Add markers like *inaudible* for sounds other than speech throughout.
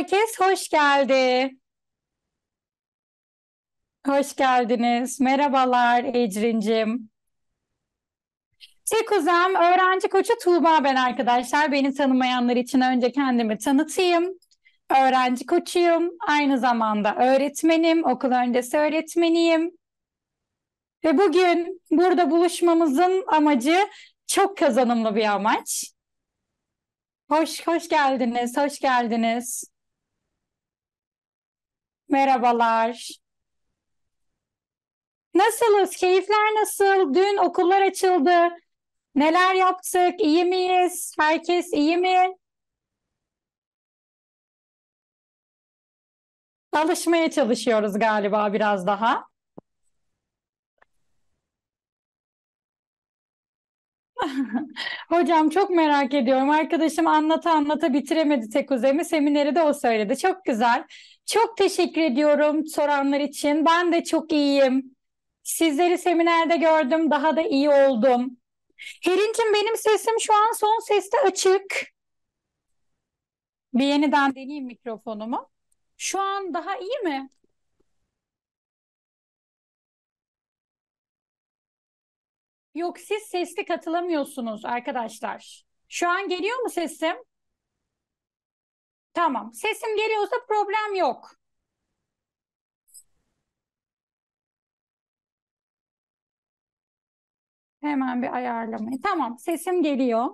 Herkes hoş geldi. Hoş geldiniz. Merhabalar Ecrin'cim. Tek uzam öğrenci koçu Tuğba ben arkadaşlar. Beni tanımayanlar için önce kendimi tanıtayım. Öğrenci koçuyum. Aynı zamanda öğretmenim. Okul öncesi öğretmeniyim. Ve bugün burada buluşmamızın amacı çok kazanımlı bir amaç. Hoş hoş geldiniz. Hoş geldiniz. Merhabalar. Nasılız? Keyifler nasıl? Dün okullar açıldı. Neler yaptık? İyi miyiz? Herkes iyi mi? Alışmaya çalışıyoruz galiba biraz daha. Hocam çok merak ediyorum. Arkadaşım anlata anlata bitiremedi tek uzemi. Semineri de o söyledi. Çok güzel. Çok teşekkür ediyorum soranlar için. Ben de çok iyiyim. Sizleri seminerde gördüm. Daha da iyi oldum. Herincim benim sesim şu an son seste açık. Bir yeniden deneyeyim mikrofonumu. Şu an daha iyi mi? Yok siz sesli katılamıyorsunuz arkadaşlar. Şu an geliyor mu sesim? Tamam. Sesim geliyorsa problem yok. Hemen bir ayarlamayı. Tamam, sesim geliyor.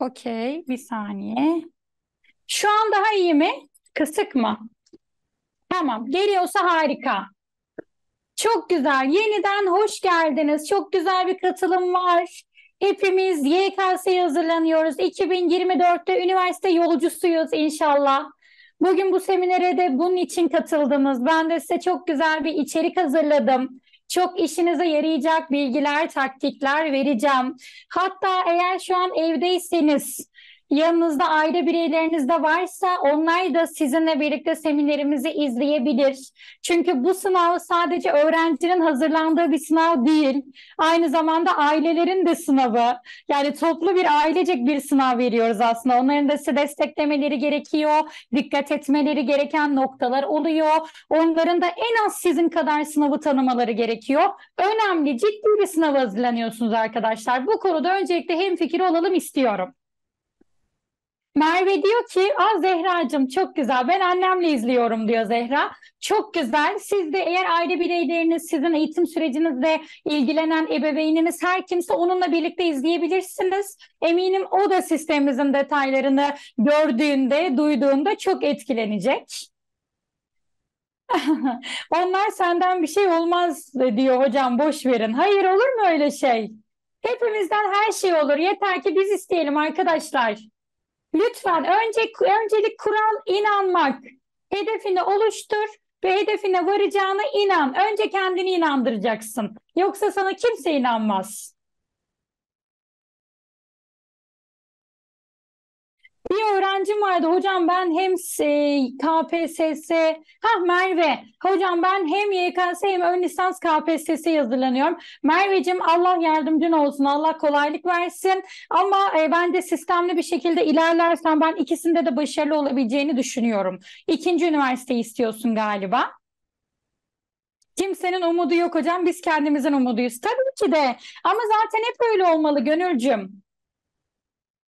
Okey, bir saniye. Şu an daha iyi mi? Kısık mı? Tamam, geliyorsa harika. Çok güzel. Yeniden hoş geldiniz. Çok güzel bir katılım var. Hepimiz YKS'ye hazırlanıyoruz. 2024'te üniversite yolcusuyuz inşallah. Bugün bu seminere de bunun için katıldınız. Ben de size çok güzel bir içerik hazırladım. Çok işinize yarayacak bilgiler, taktikler vereceğim. Hatta eğer şu an evdeyseniz Yanınızda aile bireyleriniz de varsa onlar da sizinle birlikte seminerimizi izleyebilir. Çünkü bu sınav sadece öğrencinin hazırlandığı bir sınav değil. Aynı zamanda ailelerin de sınavı. Yani toplu bir ailecek bir sınav veriyoruz aslında. Onların da size desteklemeleri gerekiyor. Dikkat etmeleri gereken noktalar oluyor. Onların da en az sizin kadar sınavı tanımaları gerekiyor. Önemli, ciddi bir sınava hazırlanıyorsunuz arkadaşlar. Bu konuda öncelikle hemfikir olalım istiyorum. Merve diyor ki, "Aa Zehracığım çok güzel. Ben annemle izliyorum." diyor Zehra. Çok güzel. Siz de eğer aile bireyleriniz, sizin eğitim sürecinizle ilgilenen ebeveyniniz her kimse onunla birlikte izleyebilirsiniz. Eminim o da sistemimizin detaylarını gördüğünde, duyduğunda çok etkilenecek. *laughs* Onlar senden bir şey olmaz diyor hocam boş verin. Hayır olur mu öyle şey? Hepimizden her şey olur. Yeter ki biz isteyelim arkadaşlar. Lütfen önce öncelik kural inanmak. Hedefini oluştur ve hedefine varacağına inan. Önce kendini inandıracaksın. Yoksa sana kimse inanmaz. Bir öğrencim vardı hocam ben hem KPSS ha Merve hocam ben hem YKS hem ön lisans KPSS hazırlanıyorum. Merveciğim Allah yardımcın olsun Allah kolaylık versin ama e, ben de sistemli bir şekilde ilerlersen ben ikisinde de başarılı olabileceğini düşünüyorum. İkinci üniversite istiyorsun galiba. Kimsenin umudu yok hocam biz kendimizin umuduyuz. Tabii ki de ama zaten hep öyle olmalı Gönülcüm.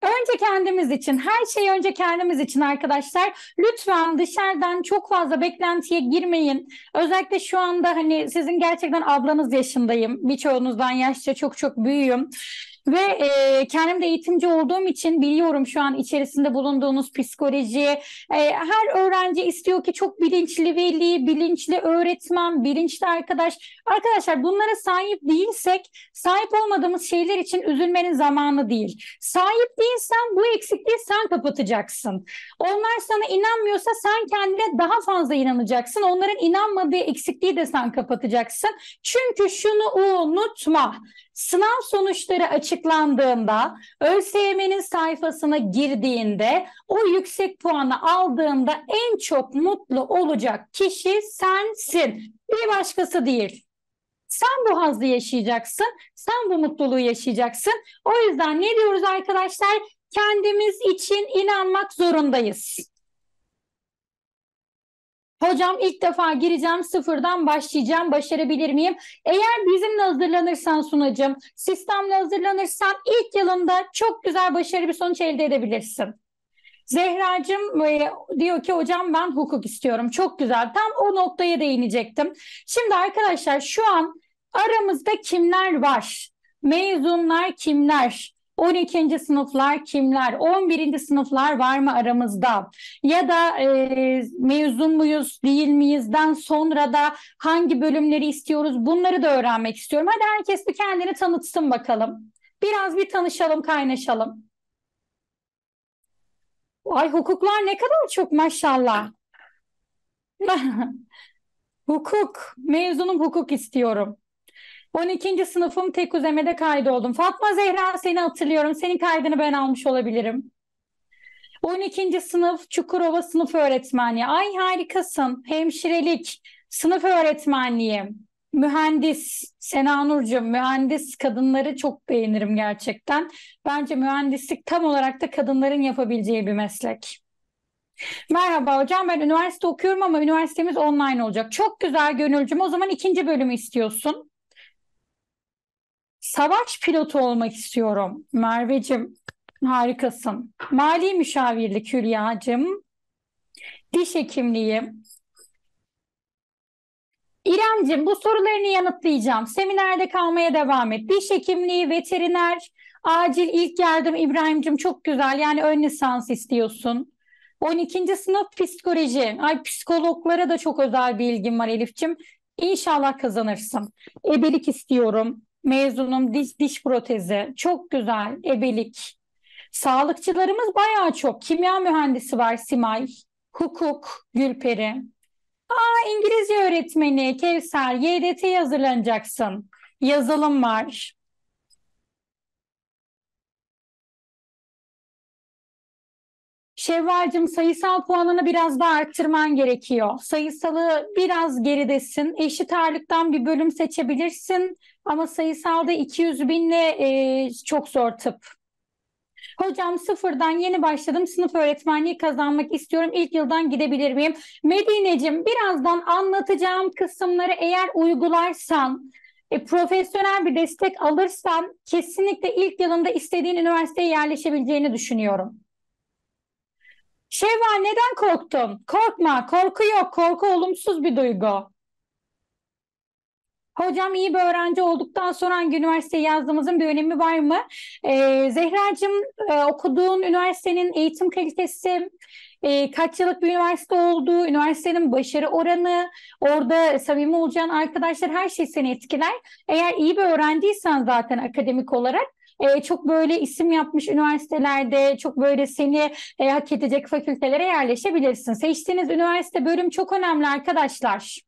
Önce kendimiz için, her şey önce kendimiz için arkadaşlar. Lütfen dışarıdan çok fazla beklentiye girmeyin. Özellikle şu anda hani sizin gerçekten ablanız yaşındayım. Birçoğunuzdan yaşça çok çok büyüğüm. Ve e, kendim de eğitimci olduğum için biliyorum şu an içerisinde bulunduğunuz psikoloji. E, her öğrenci istiyor ki çok bilinçli veli, bilinçli öğretmen, bilinçli arkadaş. Arkadaşlar bunlara sahip değilsek sahip olmadığımız şeyler için üzülmenin zamanı değil. Sahip değilsen bu eksikliği sen kapatacaksın. Onlar sana inanmıyorsa sen kendine daha fazla inanacaksın. Onların inanmadığı eksikliği de sen kapatacaksın. Çünkü şunu unutma. Sınav sonuçları açıklandığında, ÖSYM'nin sayfasına girdiğinde, o yüksek puanı aldığında en çok mutlu olacak kişi sensin. Bir başkası değil. Sen bu hazzı yaşayacaksın, sen bu mutluluğu yaşayacaksın. O yüzden ne diyoruz arkadaşlar? Kendimiz için inanmak zorundayız. Hocam ilk defa gireceğim, sıfırdan başlayacağım, başarabilir miyim? Eğer bizimle hazırlanırsan Sunacığım, sistemle hazırlanırsan ilk yılında çok güzel başarılı bir sonuç elde edebilirsin. Zehracığım e, diyor ki hocam ben hukuk istiyorum. Çok güzel. Tam o noktaya değinecektim. Şimdi arkadaşlar şu an aramızda kimler var? Mezunlar kimler? 12. sınıflar kimler? 11. sınıflar var mı aramızda? Ya da e, mezun muyuz, değil miyizden sonra da hangi bölümleri istiyoruz? Bunları da öğrenmek istiyorum. Hadi herkes bir kendini tanıtsın bakalım. Biraz bir tanışalım, kaynaşalım. Ay hukuklar ne kadar çok maşallah. *laughs* Hukuk, mezunum hukuk istiyorum. 12. sınıfım tek uzemede kaydoldum. Fatma Zehra seni hatırlıyorum. Senin kaydını ben almış olabilirim. 12. sınıf Çukurova sınıf öğretmeni. Ay harikasın. Hemşirelik, sınıf öğretmenliği, mühendis, Sena Nurcuğum, mühendis kadınları çok beğenirim gerçekten. Bence mühendislik tam olarak da kadınların yapabileceği bir meslek. Merhaba hocam ben üniversite okuyorum ama üniversitemiz online olacak. Çok güzel Gönülcüm. O zaman ikinci bölümü istiyorsun. Savaş pilotu olmak istiyorum. Merveciğim harikasın. Mali müşavirlik Hülya'cığım. Diş hekimliği. İremcim bu sorularını yanıtlayacağım. Seminerde kalmaya devam et. Diş hekimliği, veteriner, acil ilk yardım İbrahim'cim çok güzel. Yani ön lisans istiyorsun. 12. sınıf psikoloji. Ay psikologlara da çok özel bir ilgim var Elif'cim. İnşallah kazanırsın. Ebelik istiyorum. Mezunum diş, diş protezi. Çok güzel. Ebelik. Sağlıkçılarımız bayağı çok. Kimya mühendisi var Simay. Hukuk Gülperi. Aa, İngilizce öğretmeni Kevser. YDT'ye hazırlanacaksın. Yazılım var. Şevvalcığım sayısal puanını biraz daha arttırman gerekiyor. Sayısalı biraz geridesin. Eşit ağırlıktan bir bölüm seçebilirsin. Ama sayısalda 200 binle e, çok zor tıp. Hocam sıfırdan yeni başladım. Sınıf öğretmenliği kazanmak istiyorum. İlk yıldan gidebilir miyim? Medineciğim birazdan anlatacağım kısımları eğer uygularsan, e, profesyonel bir destek alırsan kesinlikle ilk yılında istediğin üniversiteye yerleşebileceğini düşünüyorum. Şevval neden korktun? Korkma, korku yok. Korku olumsuz bir duygu. Hocam iyi bir öğrenci olduktan sonra hangi üniversiteye yazdığımızın bir önemi var mı? Ee, Zehracığım e, okuduğun üniversitenin eğitim kalitesi, e, kaç yıllık bir üniversite olduğu, üniversitenin başarı oranı, orada samimi olacağın arkadaşlar her şey seni etkiler. Eğer iyi bir öğrenciysen zaten akademik olarak e, çok böyle isim yapmış üniversitelerde çok böyle seni e, hak edecek fakültelere yerleşebilirsin. Seçtiğiniz üniversite bölüm çok önemli arkadaşlar.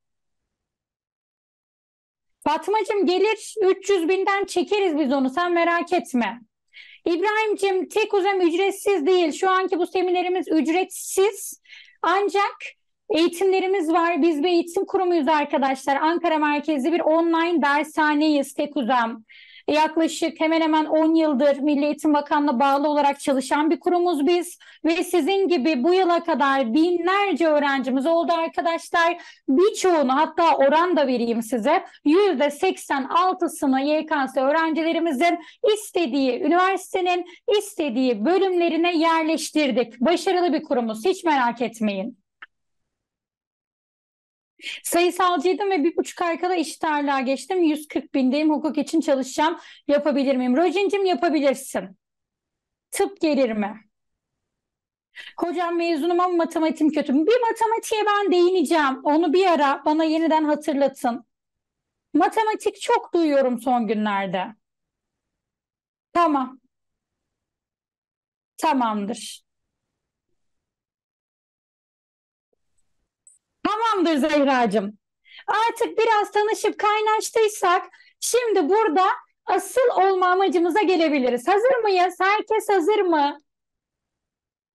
Fatmacığım gelir 300 binden çekeriz biz onu sen merak etme. İbrahim'cim tek uzam ücretsiz değil. Şu anki bu seminerimiz ücretsiz. Ancak eğitimlerimiz var. Biz bir eğitim kurumuyuz arkadaşlar. Ankara merkezli bir online dershaneyiz tek uzam yaklaşık hemen hemen 10 yıldır Milli Eğitim Bakanlığı bağlı olarak çalışan bir kurumuz biz ve sizin gibi bu yıla kadar binlerce öğrencimiz oldu arkadaşlar. Birçoğunu hatta oran da vereyim size %86'sını YKS öğrencilerimizin istediği üniversitenin istediği bölümlerine yerleştirdik. Başarılı bir kurumuz hiç merak etmeyin. Sayısalcıydım ve bir buçuk ay kala eşit ağırlığa geçtim. 140 bindeyim. Hukuk için çalışacağım. Yapabilir miyim? Rojincim yapabilirsin. Tıp gelir mi? Hocam mezunum ama matematiğim kötü. Bir matematiğe ben değineceğim. Onu bir ara bana yeniden hatırlatın. Matematik çok duyuyorum son günlerde. Tamam. Tamamdır. Tamamdır Zehracığım. Artık biraz tanışıp kaynaştıysak şimdi burada asıl olma amacımıza gelebiliriz. Hazır mıyız? Herkes hazır mı?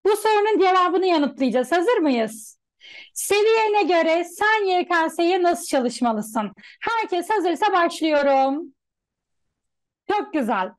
Bu sorunun cevabını yanıtlayacağız. Hazır mıyız? Seviyene göre sen YKS'ye nasıl çalışmalısın? Herkes hazırsa başlıyorum. Çok güzel.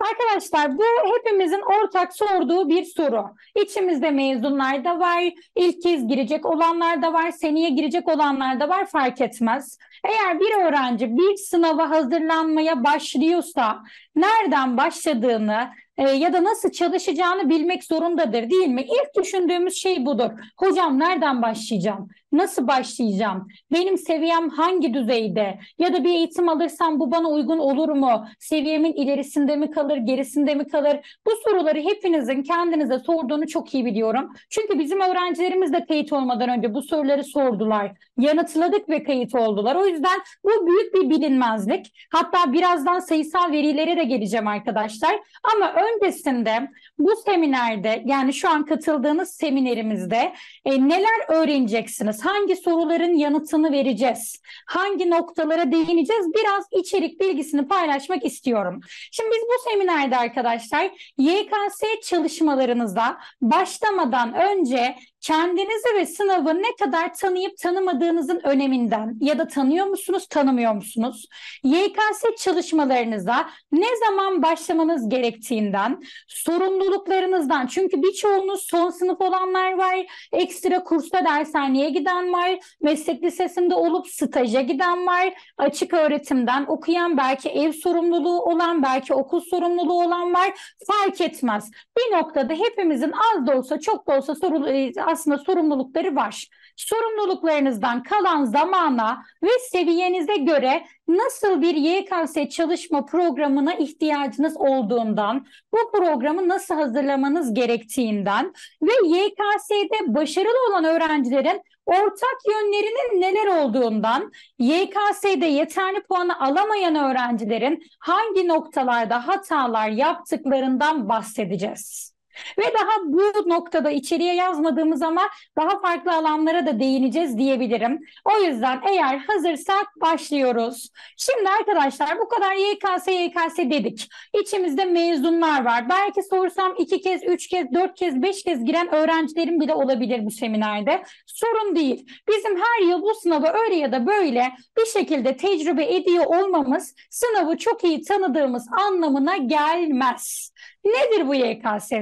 Arkadaşlar bu hepimizin ortak sorduğu bir soru. İçimizde mezunlar da var, ilk kez girecek olanlar da var, seneye girecek olanlar da var fark etmez. Eğer bir öğrenci bir sınava hazırlanmaya başlıyorsa nereden başladığını e, ya da nasıl çalışacağını bilmek zorundadır değil mi? İlk düşündüğümüz şey budur. Hocam nereden başlayacağım? Nasıl başlayacağım? Benim seviyem hangi düzeyde? Ya da bir eğitim alırsam bu bana uygun olur mu? Seviyemin ilerisinde mi kalır, gerisinde mi kalır? Bu soruları hepinizin kendinize sorduğunu çok iyi biliyorum. Çünkü bizim öğrencilerimiz de kayıt olmadan önce bu soruları sordular. Yanıtladık ve kayıt oldular. O yüzden bu büyük bir bilinmezlik. Hatta birazdan sayısal verilere de geleceğim arkadaşlar. Ama öncesinde bu seminerde yani şu an katıldığınız seminerimizde e, neler öğreneceksiniz? Hangi soruların yanıtını vereceğiz? Hangi noktalara değineceğiz? Biraz içerik bilgisini paylaşmak istiyorum. Şimdi biz bu seminerde arkadaşlar YKS çalışmalarınızda başlamadan önce kendinizi ve sınavı ne kadar tanıyıp tanımadığınızın öneminden ya da tanıyor musunuz, tanımıyor musunuz? YKS çalışmalarınıza ne zaman başlamanız gerektiğinden, sorumluluklarınızdan çünkü birçoğunuz son sınıf olanlar var, ekstra kursta dershaneye giden var, meslek lisesinde olup staja giden var, açık öğretimden okuyan belki ev sorumluluğu olan, belki okul sorumluluğu olan var, fark etmez. Bir noktada hepimizin az da olsa çok da olsa soru, aslında sorumlulukları var. Sorumluluklarınızdan kalan zamana ve seviyenize göre nasıl bir YKS çalışma programına ihtiyacınız olduğundan, bu programı nasıl hazırlamanız gerektiğinden ve YKS'de başarılı olan öğrencilerin ortak yönlerinin neler olduğundan, YKS'de yeterli puanı alamayan öğrencilerin hangi noktalarda hatalar yaptıklarından bahsedeceğiz. Ve daha bu noktada içeriye yazmadığımız ama daha farklı alanlara da değineceğiz diyebilirim. O yüzden eğer hazırsak başlıyoruz. Şimdi arkadaşlar bu kadar YKS YKS dedik. İçimizde mezunlar var. Belki sorsam iki kez, üç kez, dört kez, beş kez giren öğrencilerim bile olabilir bu seminerde. Sorun değil. Bizim her yıl bu sınavı öyle ya da böyle bir şekilde tecrübe ediyor olmamız sınavı çok iyi tanıdığımız anlamına gelmez. Nedir bu YKS?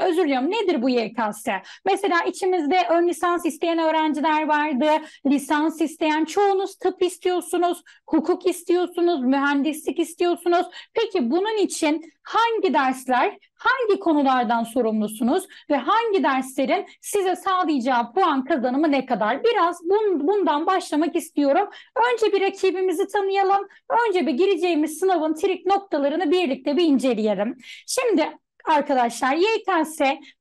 Özür diliyorum. Nedir bu YKS? Mesela içimizde ön lisans isteyen öğrenciler vardı. Lisans isteyen çoğunuz tıp istiyorsunuz, hukuk istiyorsunuz, mühendislik istiyorsunuz. Peki bunun için hangi dersler, hangi konulardan sorumlusunuz ve hangi derslerin size sağlayacağı puan kazanımı ne kadar? Biraz bun, bundan başlamak istiyorum. Önce bir rakibimizi tanıyalım. Önce bir gireceğimiz sınavın trik noktalarını birlikte bir inceleyelim. Şimdi arkadaşlar YKS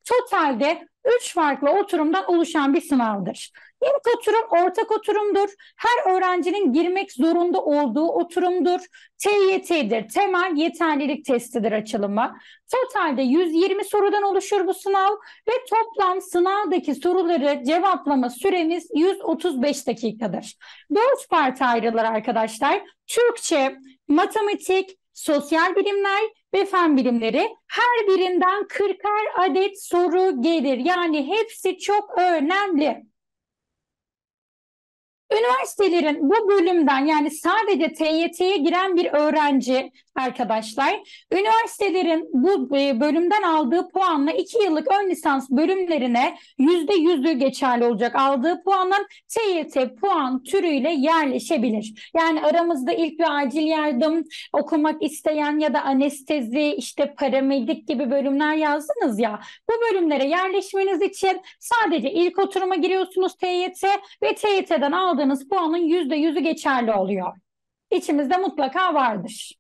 totalde 3 farklı oturumdan oluşan bir sınavdır. İlk oturum ortak oturumdur. Her öğrencinin girmek zorunda olduğu oturumdur. TYT'dir. Temel yeterlilik testidir açılımı. Totalde 120 sorudan oluşur bu sınav ve toplam sınavdaki soruları cevaplama süremiz 135 dakikadır. Dört parti ayrılır arkadaşlar. Türkçe, matematik, sosyal bilimler ve fen bilimleri her birinden 40'ar adet soru gelir. Yani hepsi çok önemli. Üniversitelerin bu bölümden yani sadece TYT'ye giren bir öğrenci arkadaşlar, üniversitelerin bu e, bölümden aldığı puanla iki yıllık ön lisans bölümlerine yüzde yüzlü geçerli olacak. Aldığı puanın TYT puan türüyle yerleşebilir. Yani aramızda ilk bir acil yardım okumak isteyen ya da anestezi, işte paramedik gibi bölümler yazdınız ya. Bu bölümlere yerleşmeniz için sadece ilk oturuma giriyorsunuz TYT ve TYT'den aldığınız puanın yüzde yüzü geçerli oluyor. İçimizde mutlaka vardır.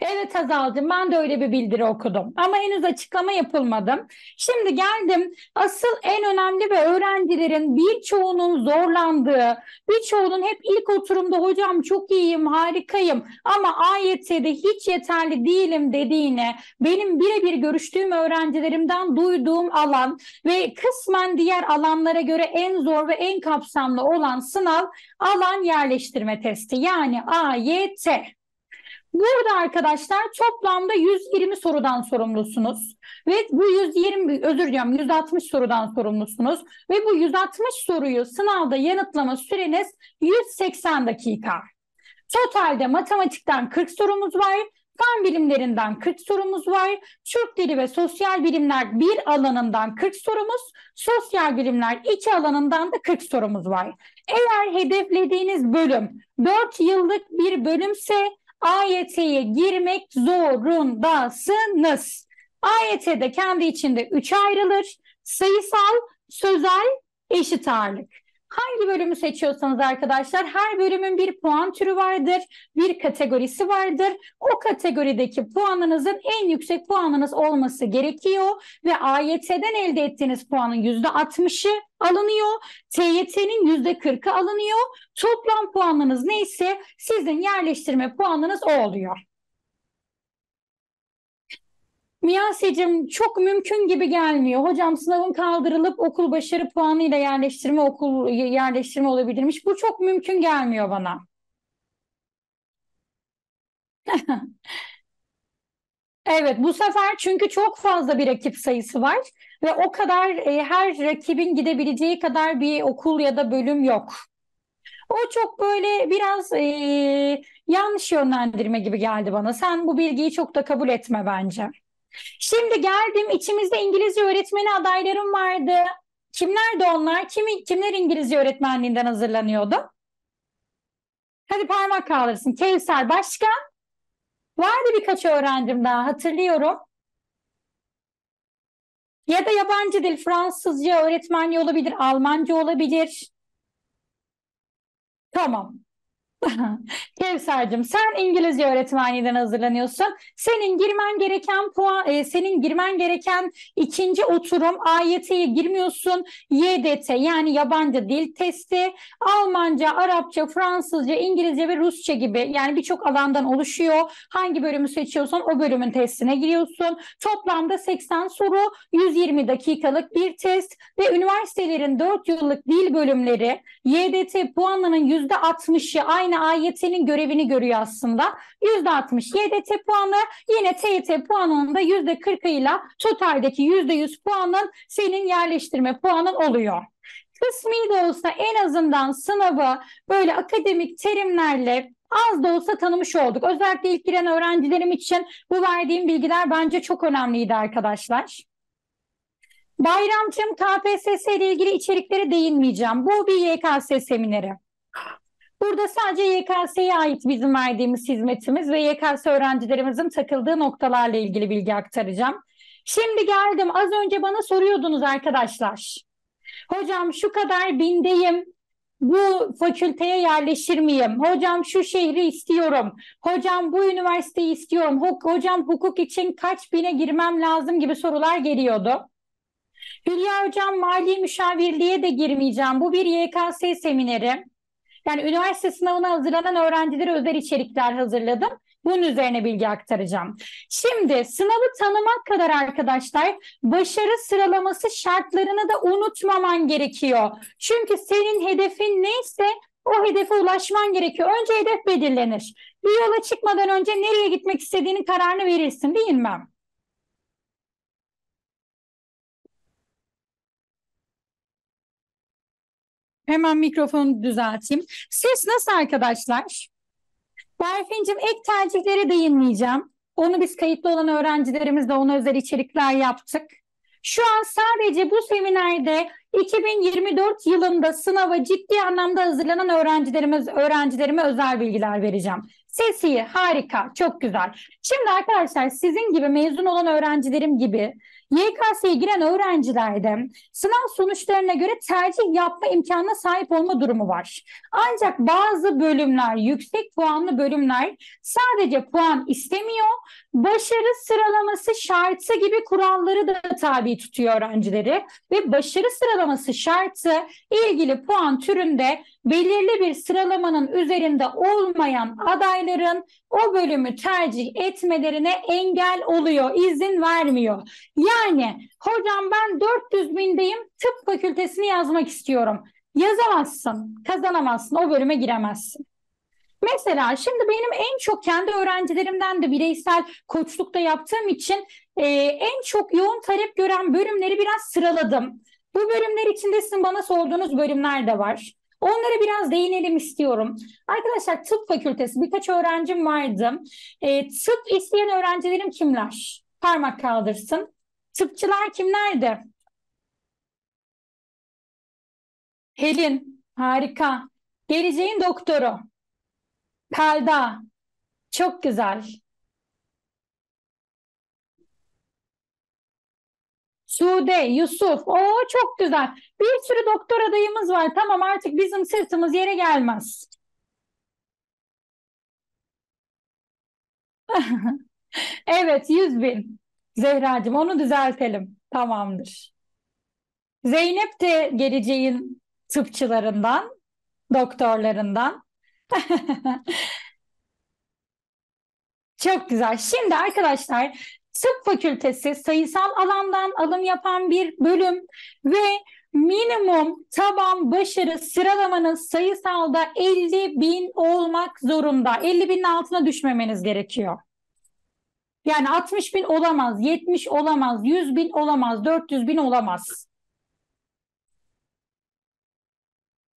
Evet Hazal'cığım ben de öyle bir bildiri okudum ama henüz açıklama yapılmadı. Şimdi geldim asıl en önemli ve öğrencilerin birçoğunun zorlandığı, birçoğunun hep ilk oturumda hocam çok iyiyim, harikayım ama AYT'de hiç yeterli değilim dediğine benim birebir görüştüğüm öğrencilerimden duyduğum alan ve kısmen diğer alanlara göre en zor ve en kapsamlı olan sınav alan yerleştirme testi yani AYT. Burada arkadaşlar toplamda 120 sorudan sorumlusunuz. Ve bu 120 özür diliyorum 160 sorudan sorumlusunuz. Ve bu 160 soruyu sınavda yanıtlama süreniz 180 dakika. Totalde matematikten 40 sorumuz var. Fen bilimlerinden 40 sorumuz var. Türk dili ve sosyal bilimler bir alanından 40 sorumuz, sosyal bilimler iki alanından da 40 sorumuz var. Eğer hedeflediğiniz bölüm 4 yıllık bir bölümse AYT'ye girmek zorundasınız. AYT'de kendi içinde 3 ayrılır. Sayısal, sözel, eşit ağırlık. Hangi bölümü seçiyorsanız arkadaşlar her bölümün bir puan türü vardır, bir kategorisi vardır. O kategorideki puanınızın en yüksek puanınız olması gerekiyor ve AYT'den elde ettiğiniz puanın %60'ı alınıyor. TYT'nin %40'ı alınıyor. Toplam puanınız neyse sizin yerleştirme puanınız o oluyor. Miyasecim çok mümkün gibi gelmiyor. Hocam sınavın kaldırılıp okul başarı puanıyla yerleştirme okul yerleştirme olabilirmiş. Bu çok mümkün gelmiyor bana. *laughs* Evet, bu sefer çünkü çok fazla bir rakip sayısı var ve o kadar e, her rakibin gidebileceği kadar bir okul ya da bölüm yok. O çok böyle biraz e, yanlış yönlendirme gibi geldi bana. Sen bu bilgiyi çok da kabul etme bence. Şimdi geldim içimizde İngilizce öğretmeni adaylarım vardı. Kimlerdi onlar? Kim, kimler İngilizce öğretmenliğinden hazırlanıyordu? Hadi parmak kaldırsın. Kevser başka? Vardı birkaç öğrencim daha hatırlıyorum. Ya da yabancı dil Fransızca öğretmenliği olabilir, Almanca olabilir. Tamam. *laughs* Kevser'cim sen İngilizce öğretmenliğinden hazırlanıyorsun. Senin girmen gereken puan, e, senin girmen gereken ikinci oturum AYT'ye girmiyorsun. YDT yani yabancı dil testi, Almanca, Arapça, Fransızca, İngilizce ve Rusça gibi yani birçok alandan oluşuyor. Hangi bölümü seçiyorsan o bölümün testine giriyorsun. Toplamda 80 soru, 120 dakikalık bir test ve üniversitelerin 4 yıllık dil bölümleri YDT puanının %60'ı aynı yine AYT'nin görevini görüyor aslında. %60 YDT puanı yine TYT puanının da %40'ıyla totaldeki %100 puanın senin yerleştirme puanın oluyor. Kısmi de olsa en azından sınavı böyle akademik terimlerle az da olsa tanımış olduk. Özellikle ilk giren öğrencilerim için bu verdiğim bilgiler bence çok önemliydi arkadaşlar. Bayramcığım KPSS ile ilgili içeriklere değinmeyeceğim. Bu bir YKS semineri. Burada sadece YKS'ye ait bizim verdiğimiz hizmetimiz ve YKS öğrencilerimizin takıldığı noktalarla ilgili bilgi aktaracağım. Şimdi geldim. Az önce bana soruyordunuz arkadaşlar. Hocam şu kadar bindeyim. Bu fakülteye yerleşir miyim? Hocam şu şehri istiyorum. Hocam bu üniversiteyi istiyorum. Hocam hukuk için kaç bine girmem lazım gibi sorular geliyordu. Hülya Hocam mali müşavirliğe de girmeyeceğim. Bu bir YKS semineri. Yani üniversite sınavına hazırlanan öğrencilere özel içerikler hazırladım. Bunun üzerine bilgi aktaracağım. Şimdi sınavı tanımak kadar arkadaşlar başarı sıralaması şartlarını da unutmaman gerekiyor. Çünkü senin hedefin neyse o hedefe ulaşman gerekiyor. Önce hedef belirlenir. Bir yola çıkmadan önce nereye gitmek istediğini kararını verirsin değil mi? Hemen mikrofonu düzelteyim. Ses nasıl arkadaşlar? Berfin'cim ek tercihlere değinmeyeceğim. Onu biz kayıtlı olan öğrencilerimizle ona özel içerikler yaptık. Şu an sadece bu seminerde 2024 yılında sınava ciddi anlamda hazırlanan öğrencilerimiz öğrencilerime özel bilgiler vereceğim. Sesi harika, çok güzel. Şimdi arkadaşlar sizin gibi mezun olan öğrencilerim gibi YKS'ye giren öğrencilerde sınav sonuçlarına göre tercih yapma imkanına sahip olma durumu var. Ancak bazı bölümler, yüksek puanlı bölümler sadece puan istemiyor, başarı sıralaması şartı gibi kuralları da tabi tutuyor öğrencileri ve başarı sıralaması şartı ilgili puan türünde belirli bir sıralamanın üzerinde olmayan adayların o bölümü tercih etmelerine engel oluyor, izin vermiyor. Yani hocam ben 400 bindeyim tıp fakültesini yazmak istiyorum. Yazamazsın, kazanamazsın, o bölüme giremezsin. Mesela şimdi benim en çok kendi öğrencilerimden de bireysel koçlukta yaptığım için e, en çok yoğun talep gören bölümleri biraz sıraladım. Bu bölümler içinde sizin bana sorduğunuz bölümler de var. Onlara biraz değinelim istiyorum. Arkadaşlar tıp fakültesi birkaç öğrencim vardı. E, tıp isteyen öğrencilerim kimler? Parmak kaldırsın. Tıpçılar kimlerdi? Helin, harika. Geleceğin doktoru. Pelda, çok güzel. Sude, Yusuf. O çok güzel. Bir sürü doktor adayımız var. Tamam artık bizim sırtımız yere gelmez. *laughs* Evet, 100 bin. Zehracığım onu düzeltelim. Tamamdır. Zeynep de geleceğin tıpçılarından, doktorlarından. *laughs* Çok güzel. Şimdi arkadaşlar tıp fakültesi sayısal alandan alım yapan bir bölüm ve minimum taban başarı sıralamanız sayısalda 50 bin olmak zorunda. 50 binin altına düşmemeniz gerekiyor. Yani 60 bin olamaz, 70 olamaz, 100 bin olamaz, 400 bin olamaz.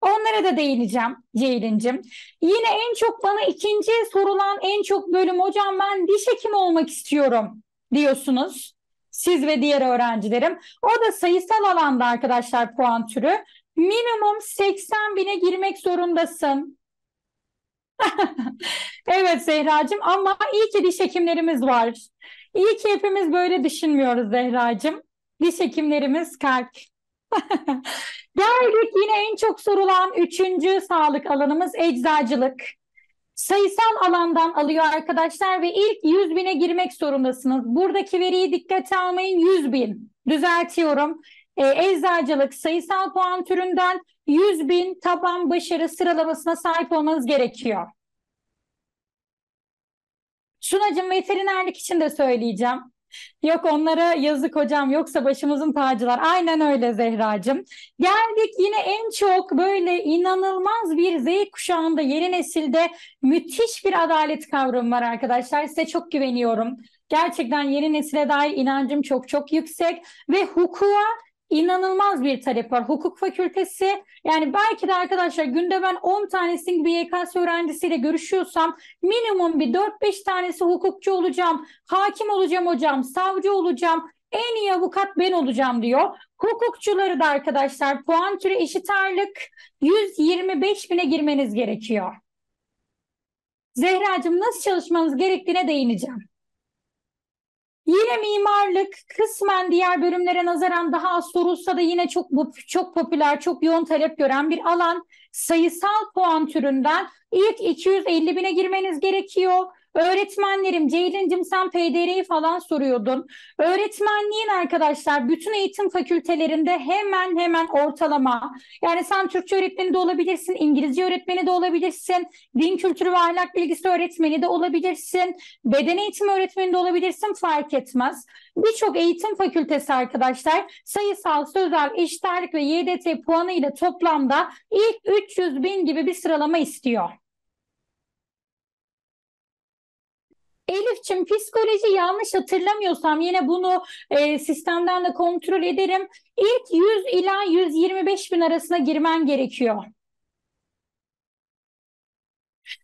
Onlara da değineceğim Ceylin'cim. Yine en çok bana ikinci sorulan en çok bölüm hocam ben diş hekimi olmak istiyorum diyorsunuz. Siz ve diğer öğrencilerim. O da sayısal alanda arkadaşlar puan türü. Minimum 80 bine girmek zorundasın. *laughs* Evet Zehracığım ama iyi ki diş hekimlerimiz var. İyi ki hepimiz böyle düşünmüyoruz Zehracığım. Diş hekimlerimiz kalp. *laughs* Geldik yine en çok sorulan üçüncü sağlık alanımız eczacılık. Sayısal alandan alıyor arkadaşlar ve ilk 100 bine girmek zorundasınız. Buradaki veriyi dikkate almayın 100 bin. Düzeltiyorum. Ee, eczacılık sayısal puan türünden 100 bin taban başarı sıralamasına sahip olmanız gerekiyor. Sunacım veterinerlik için de söyleyeceğim. Yok onlara yazık hocam yoksa başımızın tacılar. Aynen öyle Zehracığım. Geldik yine en çok böyle inanılmaz bir Z kuşağında yeni nesilde müthiş bir adalet kavramı var arkadaşlar. Size çok güveniyorum. Gerçekten yeni nesile dair inancım çok çok yüksek ve hukuka inanılmaz bir talep var. Hukuk fakültesi yani belki de arkadaşlar günde ben 10 tanesinin bir YKS öğrencisiyle görüşüyorsam minimum bir 4-5 tanesi hukukçu olacağım, hakim olacağım hocam, savcı olacağım, en iyi avukat ben olacağım diyor. Hukukçuları da arkadaşlar puan türü eşit ağırlık 125 bine girmeniz gerekiyor. Zehracığım nasıl çalışmanız gerektiğine değineceğim. Yine mimarlık kısmen diğer bölümlere nazaran daha az sorulsa da yine çok çok popüler, çok yoğun talep gören bir alan. Sayısal puan türünden ilk 250 bine girmeniz gerekiyor. Öğretmenlerim, Ceylin'cim sen PDR'yi falan soruyordun. Öğretmenliğin arkadaşlar bütün eğitim fakültelerinde hemen hemen ortalama. Yani sen Türkçe öğretmeni de olabilirsin, İngilizce öğretmeni de olabilirsin, din kültürü ve ahlak bilgisi öğretmeni de olabilirsin, beden eğitimi öğretmeni de olabilirsin fark etmez. Birçok eğitim fakültesi arkadaşlar sayısal, sözel, eşitlik ve YDT puanı ile toplamda ilk 300 bin gibi bir sıralama istiyor. Elif'ciğim psikoloji yanlış hatırlamıyorsam yine bunu e, sistemden de kontrol ederim. İlk 100 ila 125 bin arasına girmen gerekiyor.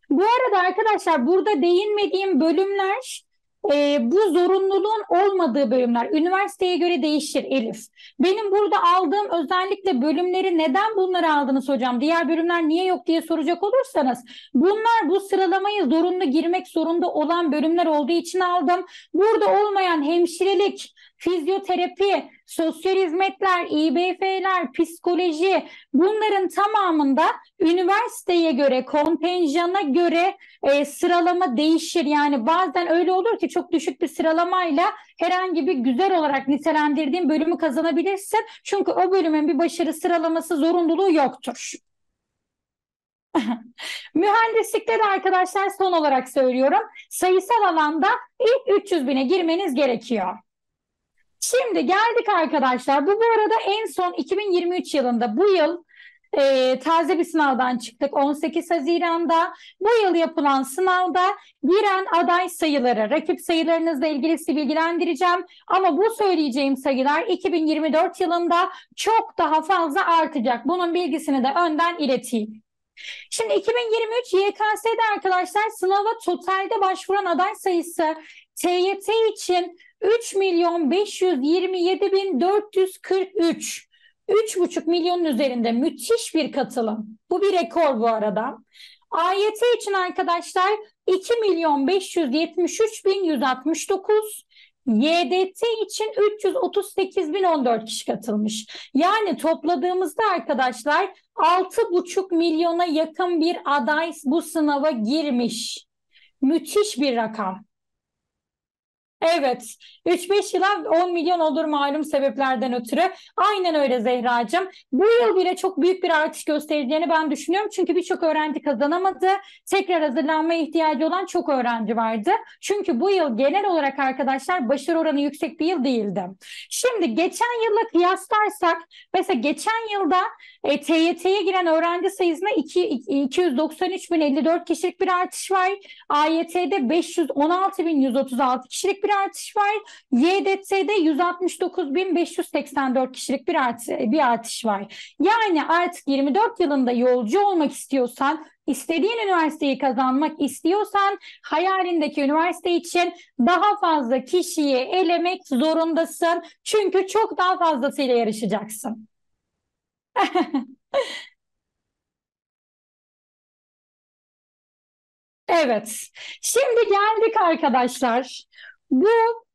Bu arada arkadaşlar burada değinmediğim bölümler e, bu zorunluluğun olmadığı bölümler üniversiteye göre değişir Elif. Benim burada aldığım özellikle bölümleri neden bunları aldınız hocam? Diğer bölümler niye yok diye soracak olursanız bunlar bu sıralamayı zorunlu girmek zorunda olan bölümler olduğu için aldım. Burada olmayan hemşirelik, fizyoterapi, sosyal hizmetler, İBF'ler, psikoloji bunların tamamında üniversiteye göre, kontenjana göre e, sıralama değişir. Yani bazen öyle olur ki çok düşük bir sıralamayla herhangi bir güzel olarak nitelendirdiğin bölümü kazanabilirsin. Çünkü o bölümün bir başarı sıralaması zorunluluğu yoktur. *laughs* Mühendislikte de arkadaşlar son olarak söylüyorum. Sayısal alanda ilk 300 bine girmeniz gerekiyor. Şimdi geldik arkadaşlar. Bu bu arada en son 2023 yılında bu yıl e, taze bir sınavdan çıktık 18 Haziran'da. Bu yıl yapılan sınavda giren aday sayıları, rakip sayılarınızla ilgili sizi bilgilendireceğim. Ama bu söyleyeceğim sayılar 2024 yılında çok daha fazla artacak. Bunun bilgisini de önden ileteyim. Şimdi 2023 YKS'de arkadaşlar sınava totalde başvuran aday sayısı TYT için 3 milyon 527 bin 443. 3,5 milyonun üzerinde müthiş bir katılım. Bu bir rekor bu arada. AYT için arkadaşlar 2 milyon 573 bin 169. YDT için 338 bin 14 kişi katılmış. Yani topladığımızda arkadaşlar 6,5 milyona yakın bir aday bu sınava girmiş. Müthiş bir rakam. Evet. 3-5 yıla 10 milyon olur malum sebeplerden ötürü. Aynen öyle Zehracığım. Bu yıl bile çok büyük bir artış göstereceğini ben düşünüyorum. Çünkü birçok öğrenci kazanamadı. Tekrar hazırlanmaya ihtiyacı olan çok öğrenci vardı. Çünkü bu yıl genel olarak arkadaşlar başarı oranı yüksek bir yıl değildi. Şimdi geçen yılla kıyaslarsak mesela geçen yılda e, TYT'ye giren öğrenci sayısında 293.054 kişilik bir artış var. AYT'de 516.136 kişilik bir artış var. YDT'de 169.584 kişilik bir, art bir artış var. Yani artık 24 yılında yolcu olmak istiyorsan, istediğin üniversiteyi kazanmak istiyorsan hayalindeki üniversite için daha fazla kişiyi elemek zorundasın. Çünkü çok daha fazlasıyla yarışacaksın. *laughs* Evet. Şimdi geldik arkadaşlar. Bu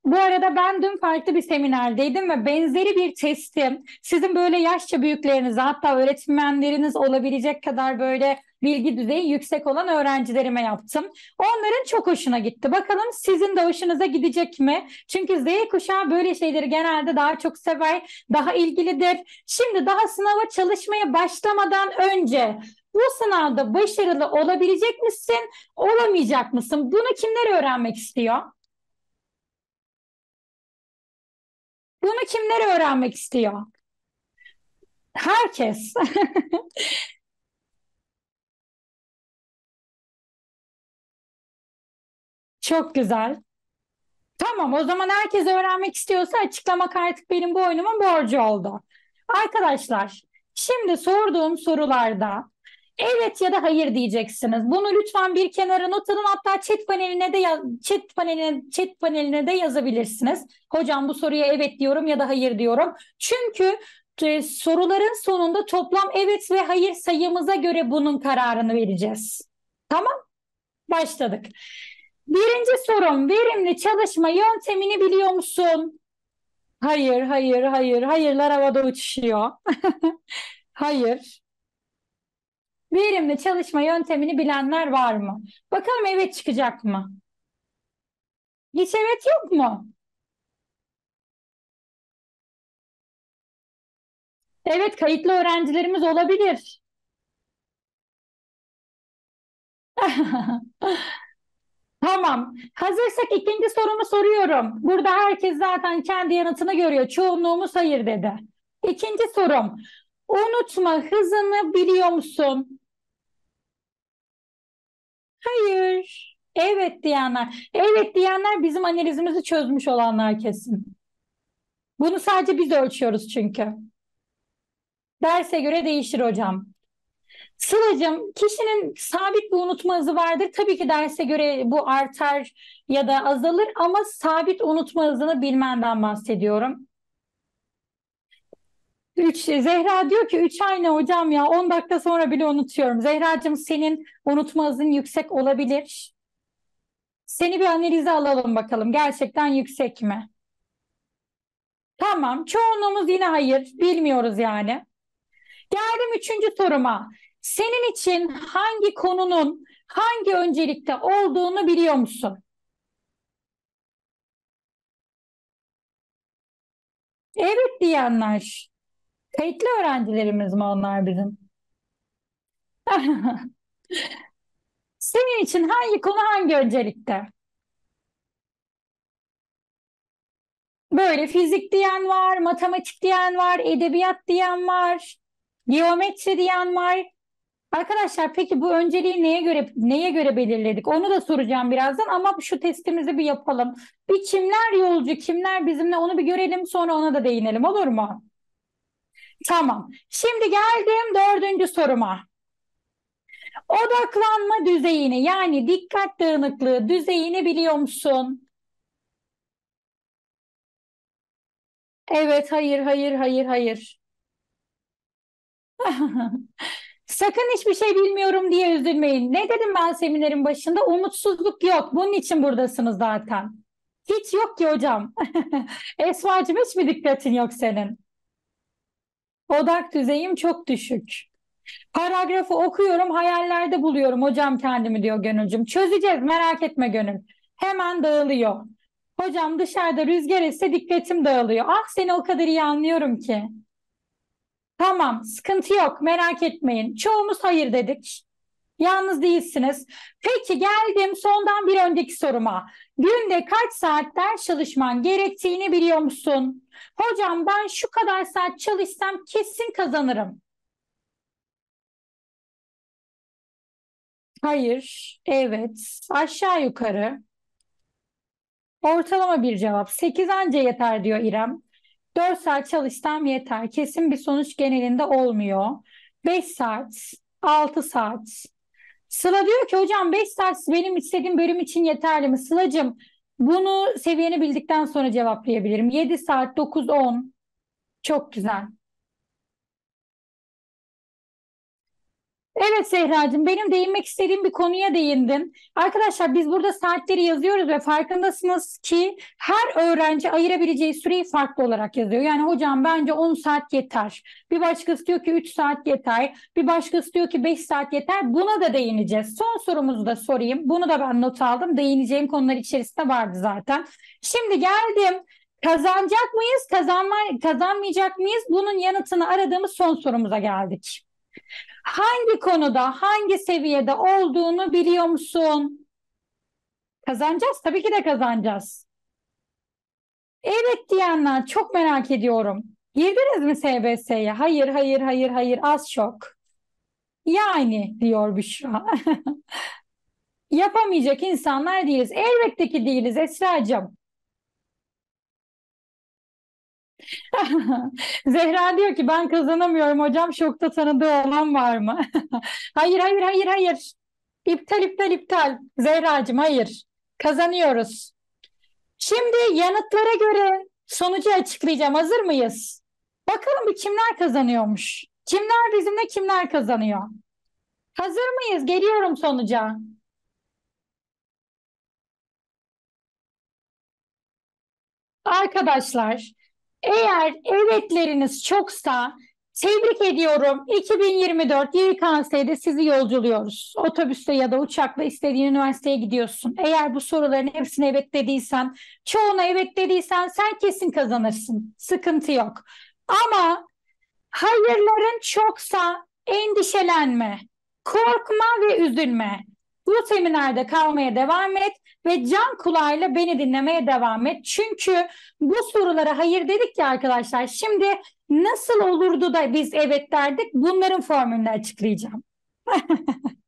bu arada ben dün farklı bir seminerdeydim ve benzeri bir testim sizin böyle yaşça büyüklerinize hatta öğretmenleriniz olabilecek kadar böyle bilgi düzeyi yüksek olan öğrencilerime yaptım. Onların çok hoşuna gitti. Bakalım sizin de hoşunuza gidecek mi? Çünkü Z kuşağı böyle şeyleri genelde daha çok sever, daha ilgilidir. Şimdi daha sınava çalışmaya başlamadan önce bu sınavda başarılı olabilecek misin, olamayacak mısın? Bunu kimler öğrenmek istiyor? Bunu kimler öğrenmek istiyor? Herkes. *laughs* Çok güzel. Tamam, o zaman herkes öğrenmek istiyorsa açıklamak artık benim bu oyunumun borcu oldu. Arkadaşlar, şimdi sorduğum sorularda evet ya da hayır diyeceksiniz. Bunu lütfen bir kenara not alın. Hatta chat paneline de chat paneline chat paneline de yazabilirsiniz. Hocam bu soruya evet diyorum ya da hayır diyorum. Çünkü e, soruların sonunda toplam evet ve hayır sayımıza göre bunun kararını vereceğiz. Tamam? Başladık. Birinci sorum, verimli çalışma yöntemini biliyor musun? Hayır, hayır, hayır. Hayırlar havada uçuşuyor. *laughs* Hayır. Verimli çalışma yöntemini bilenler var mı? Bakalım evet çıkacak mı? Hiç evet yok mu? Evet, kayıtlı öğrencilerimiz olabilir. *laughs* Tamam. Hazırsak ikinci sorumu soruyorum. Burada herkes zaten kendi yanıtını görüyor. Çoğunluğumuz hayır dedi. İkinci sorum. Unutma hızını biliyor musun? Hayır. Evet diyenler. Evet diyenler bizim analizimizi çözmüş olanlar kesin. Bunu sadece biz ölçüyoruz çünkü. Derse göre değişir hocam. Sıla'cığım kişinin sabit bir unutma hızı vardır. Tabii ki derse göre bu artar ya da azalır ama sabit unutma hızını bilmenden bahsediyorum. Üç, Zehra diyor ki 3 ay ne hocam ya 10 dakika sonra bile unutuyorum. Zehracığım senin unutma hızın yüksek olabilir. Seni bir analize alalım bakalım gerçekten yüksek mi? Tamam çoğunluğumuz yine hayır bilmiyoruz yani. Geldim üçüncü soruma. Senin için hangi konunun hangi öncelikte olduğunu biliyor musun? Evet diyenler. Kayıtlı öğrencilerimiz mi onlar bizim? *laughs* Senin için hangi konu hangi öncelikte? Böyle fizik diyen var, matematik diyen var, edebiyat diyen var. Geometri diyen var. Arkadaşlar peki bu önceliği neye göre neye göre belirledik? Onu da soracağım birazdan ama şu testimizi bir yapalım. Bir kimler yolcu, kimler bizimle onu bir görelim sonra ona da değinelim olur mu? Tamam. Şimdi geldim dördüncü soruma. Odaklanma düzeyini yani dikkat dağınıklığı düzeyini biliyor musun? Evet, hayır, hayır, hayır, hayır. *laughs* Sakın hiçbir şey bilmiyorum diye üzülmeyin. Ne dedim ben seminerin başında? Umutsuzluk yok. Bunun için buradasınız zaten. Hiç yok ki hocam. *laughs* Esma'cığım hiç mi dikkatin yok senin? Odak düzeyim çok düşük. Paragrafı okuyorum, hayallerde buluyorum hocam kendimi diyor Gönülcüm. Çözeceğiz merak etme Gönül. Hemen dağılıyor. Hocam dışarıda rüzgar esse dikkatim dağılıyor. Ah seni o kadar iyi anlıyorum ki. Tamam, sıkıntı yok, merak etmeyin. Çoğumuz hayır dedik. Yalnız değilsiniz. Peki geldim sondan bir önceki soruma. Günde kaç saat ders çalışman gerektiğini biliyor musun? Hocam ben şu kadar saat çalışsam kesin kazanırım. Hayır, evet, aşağı yukarı. Ortalama bir cevap. 8 anca yeter diyor İrem. 4 saat çalışsam yeter. Kesin bir sonuç genelinde olmuyor. 5 saat, 6 saat. Sıla diyor ki hocam 5 saat benim istediğim bölüm için yeterli mi? Sıla'cığım bunu seviyeni bildikten sonra cevaplayabilirim. 7 saat, 9, 10. Çok güzel. Evet Zehracığım, benim değinmek istediğim bir konuya değindin. Arkadaşlar biz burada saatleri yazıyoruz ve farkındasınız ki her öğrenci ayırabileceği süreyi farklı olarak yazıyor. Yani hocam bence 10 saat yeter. Bir başkası diyor ki 3 saat yeter. Bir başkası diyor ki 5 saat yeter. Buna da değineceğiz. Son sorumuzu da sorayım. Bunu da ben not aldım. Değineceğim konular içerisinde vardı zaten. Şimdi geldim. Kazanacak mıyız, kazanma, kazanmayacak mıyız? Bunun yanıtını aradığımız son sorumuza geldik. Hangi konuda, hangi seviyede olduğunu biliyor musun? Kazanacağız, tabii ki de kazanacağız. Evet diyenler çok merak ediyorum. Girdiniz mi SBS'ye? Hayır, hayır, hayır, hayır, az çok. Yani diyor Büşra. *laughs* Yapamayacak insanlar değiliz. Elbette ki değiliz Esra'cığım. *laughs* Zehra diyor ki ben kazanamıyorum hocam şokta tanıdığı olan var mı? *laughs* hayır hayır hayır hayır. İptal iptal iptal. Zehracığım hayır. Kazanıyoruz. Şimdi yanıtlara göre sonucu açıklayacağım. Hazır mıyız? Bakalım bir kimler kazanıyormuş. Kimler bizimle kimler kazanıyor? Hazır mıyız? Geliyorum sonuca. Arkadaşlar eğer evetleriniz çoksa tebrik ediyorum. 2024 YKS'de sizi yolculuyoruz. Otobüste ya da uçakla istediğin üniversiteye gidiyorsun. Eğer bu soruların hepsine evet dediysen, çoğuna evet dediysen sen kesin kazanırsın. Sıkıntı yok. Ama hayırların çoksa endişelenme, korkma ve üzülme. Bu seminerde kalmaya devam et ve can kulağıyla beni dinlemeye devam et. Çünkü bu sorulara hayır dedik ya arkadaşlar. Şimdi nasıl olurdu da biz evet derdik? Bunların formülünü açıklayacağım. *laughs*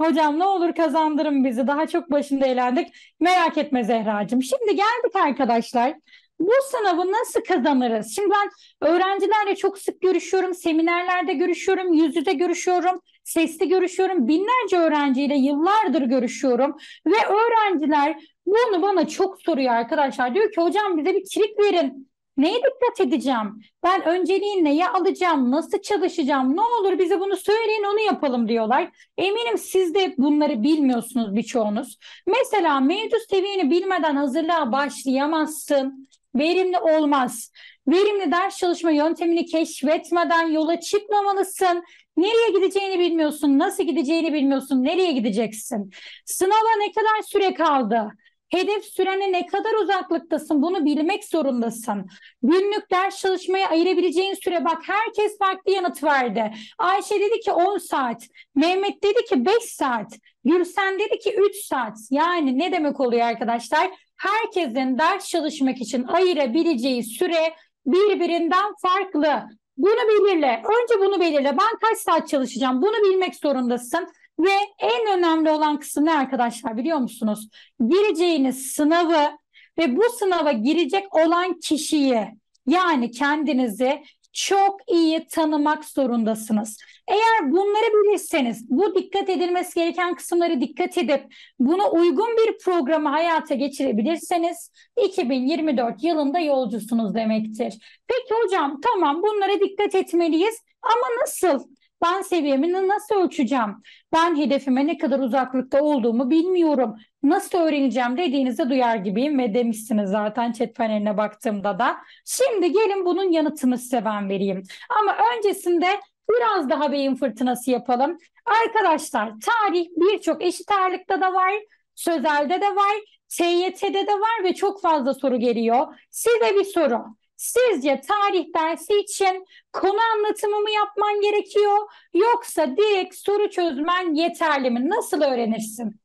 Hocam ne olur kazandırın bizi. Daha çok başında eğlendik. Merak etme Zehracığım. Şimdi geldik arkadaşlar. Bu sınavı nasıl kazanırız? Şimdi ben öğrencilerle çok sık görüşüyorum, seminerlerde görüşüyorum, yüz yüze görüşüyorum, sesli görüşüyorum. Binlerce öğrenciyle yıllardır görüşüyorum ve öğrenciler bunu bana çok soruyor arkadaşlar. Diyor ki hocam bize bir trik verin. Neye dikkat edeceğim? Ben önceliğin neye alacağım? Nasıl çalışacağım? Ne olur bize bunu söyleyin onu yapalım diyorlar. Eminim siz de bunları bilmiyorsunuz birçoğunuz. Mesela mevcut seviyeni bilmeden hazırlığa başlayamazsın verimli olmaz. Verimli ders çalışma yöntemini keşfetmeden yola çıkmamalısın. Nereye gideceğini bilmiyorsun, nasıl gideceğini bilmiyorsun, nereye gideceksin? Sınava ne kadar süre kaldı? Hedef sürene ne kadar uzaklıktasın bunu bilmek zorundasın. Günlük ders çalışmaya ayırabileceğin süre bak herkes farklı yanıt verdi. Ayşe dedi ki 10 saat, Mehmet dedi ki 5 saat, Gülsen dedi ki 3 saat. Yani ne demek oluyor arkadaşlar? herkesin ders çalışmak için ayırabileceği süre birbirinden farklı. Bunu belirle. Önce bunu belirle. Ben kaç saat çalışacağım? Bunu bilmek zorundasın. Ve en önemli olan kısım ne arkadaşlar biliyor musunuz? Gireceğiniz sınavı ve bu sınava girecek olan kişiyi yani kendinizi çok iyi tanımak zorundasınız. Eğer bunları bilirseniz, bu dikkat edilmesi gereken kısımları dikkat edip buna uygun bir programı hayata geçirebilirseniz 2024 yılında yolcusunuz demektir. Peki hocam tamam bunlara dikkat etmeliyiz ama nasıl? Ben seviyemi nasıl ölçeceğim? Ben hedefime ne kadar uzaklıkta olduğumu bilmiyorum. Nasıl öğreneceğim dediğinizde duyar gibiyim ve demişsiniz zaten chat paneline baktığımda da. Şimdi gelin bunun yanıtını size ben vereyim. Ama öncesinde biraz daha beyin fırtınası yapalım. Arkadaşlar tarih birçok eşit ağırlıkta da var, sözelde de var, TYT'de de var ve çok fazla soru geliyor. Size bir soru. Sizce tarih dersi için konu anlatımı mı yapman gerekiyor yoksa direkt soru çözmen yeterli mi? Nasıl öğrenirsin?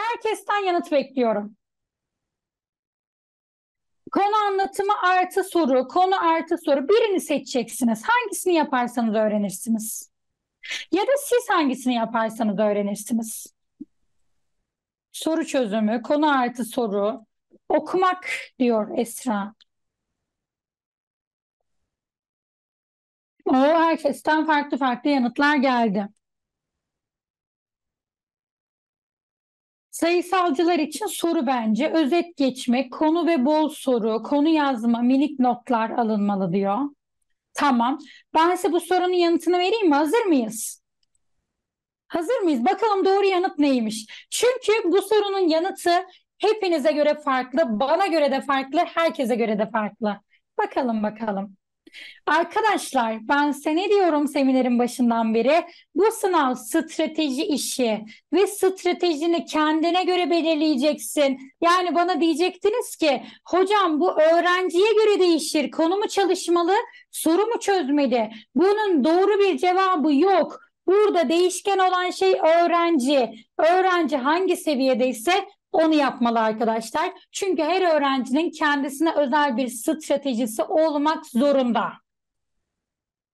Herkesten yanıt bekliyorum. Konu anlatımı artı soru, konu artı soru birini seçeceksiniz. Hangisini yaparsanız öğrenirsiniz. Ya da siz hangisini yaparsanız öğrenirsiniz. Soru çözümü, konu artı soru, okumak diyor Esra. O herkesten farklı farklı yanıtlar geldi. Sayısalcılar için soru bence özet geçmek, konu ve bol soru, konu yazma, minik notlar alınmalı diyor. Tamam. Ben size bu sorunun yanıtını vereyim mi? Hazır mıyız? Hazır mıyız? Bakalım doğru yanıt neymiş? Çünkü bu sorunun yanıtı hepinize göre farklı, bana göre de farklı, herkese göre de farklı. Bakalım bakalım. Arkadaşlar ben sene diyorum seminerin başından beri bu sınav strateji işi ve stratejini kendine göre belirleyeceksin. Yani bana diyecektiniz ki hocam bu öğrenciye göre değişir. Konu mu çalışmalı, soru mu çözmeli? Bunun doğru bir cevabı yok. Burada değişken olan şey öğrenci. Öğrenci hangi seviyedeyse onu yapmalı arkadaşlar. Çünkü her öğrencinin kendisine özel bir stratejisi olmak zorunda.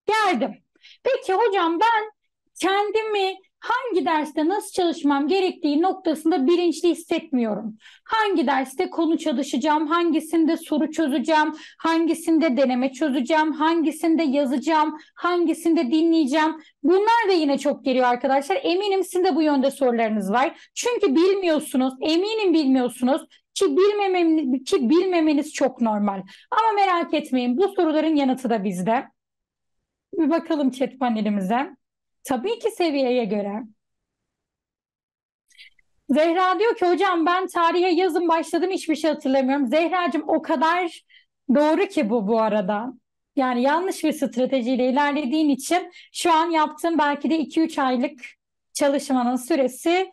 Geldim. Peki hocam ben kendimi hangi derste nasıl çalışmam gerektiği noktasında bilinçli hissetmiyorum. Hangi derste konu çalışacağım, hangisinde soru çözeceğim, hangisinde deneme çözeceğim, hangisinde yazacağım, hangisinde dinleyeceğim. Bunlar da yine çok geliyor arkadaşlar. Eminim sizin de bu yönde sorularınız var. Çünkü bilmiyorsunuz, eminim bilmiyorsunuz ki bilmemeniz, ki bilmemeniz çok normal. Ama merak etmeyin bu soruların yanıtı da bizde. Bir bakalım chat panelimize. Tabii ki seviyeye göre. Zehra diyor ki hocam ben tarihe yazın başladım hiçbir şey hatırlamıyorum. Zehracığım o kadar doğru ki bu bu arada. Yani yanlış bir stratejiyle ilerlediğin için şu an yaptığım belki de 2-3 aylık çalışmanın süresi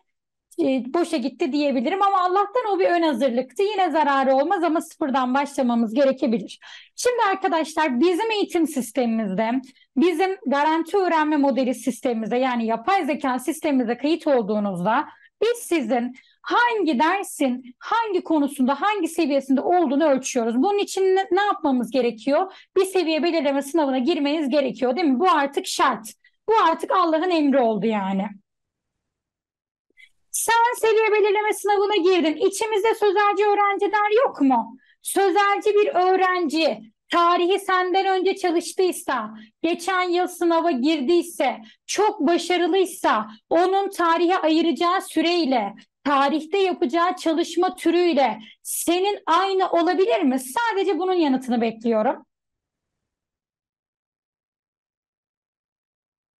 e, boşa gitti diyebilirim ama Allah'tan o bir ön hazırlıktı. Yine zararı olmaz ama sıfırdan başlamamız gerekebilir. Şimdi arkadaşlar bizim eğitim sistemimizde, bizim garanti öğrenme modeli sistemimizde yani yapay zeka sistemimize kayıt olduğunuzda biz sizin hangi dersin hangi konusunda hangi seviyesinde olduğunu ölçüyoruz. Bunun için ne, yapmamız gerekiyor? Bir seviye belirleme sınavına girmeniz gerekiyor değil mi? Bu artık şart. Bu artık Allah'ın emri oldu yani. Sen seviye belirleme sınavına girdin. İçimizde sözelci öğrenciler yok mu? Sözelci bir öğrenci tarihi senden önce çalıştıysa, geçen yıl sınava girdiyse, çok başarılıysa, onun tarihe ayıracağı süreyle, tarihte yapacağı çalışma türüyle senin aynı olabilir mi? Sadece bunun yanıtını bekliyorum.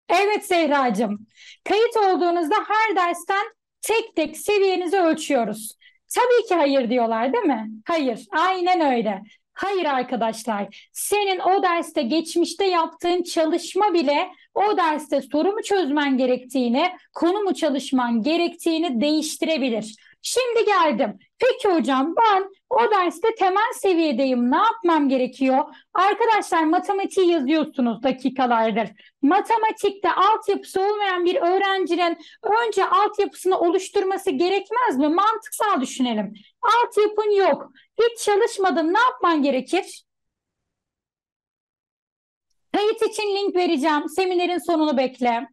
Evet Zehracığım. Kayıt olduğunuzda her dersten tek tek seviyenizi ölçüyoruz. Tabii ki hayır diyorlar değil mi? Hayır, aynen öyle. Hayır arkadaşlar, senin o derste geçmişte yaptığın çalışma bile o derste soru mu çözmen gerektiğini, konu mu çalışman gerektiğini değiştirebilir. Şimdi geldim. Peki hocam ben o derste temel seviyedeyim. Ne yapmam gerekiyor? Arkadaşlar matematiği yazıyorsunuz dakikalardır. Matematikte altyapısı olmayan bir öğrencinin önce altyapısını oluşturması gerekmez mi? Mantıksal düşünelim. Altyapın yok. Hiç çalışmadın. Ne yapman gerekir? Kayıt için link vereceğim. Seminerin sonunu bekle.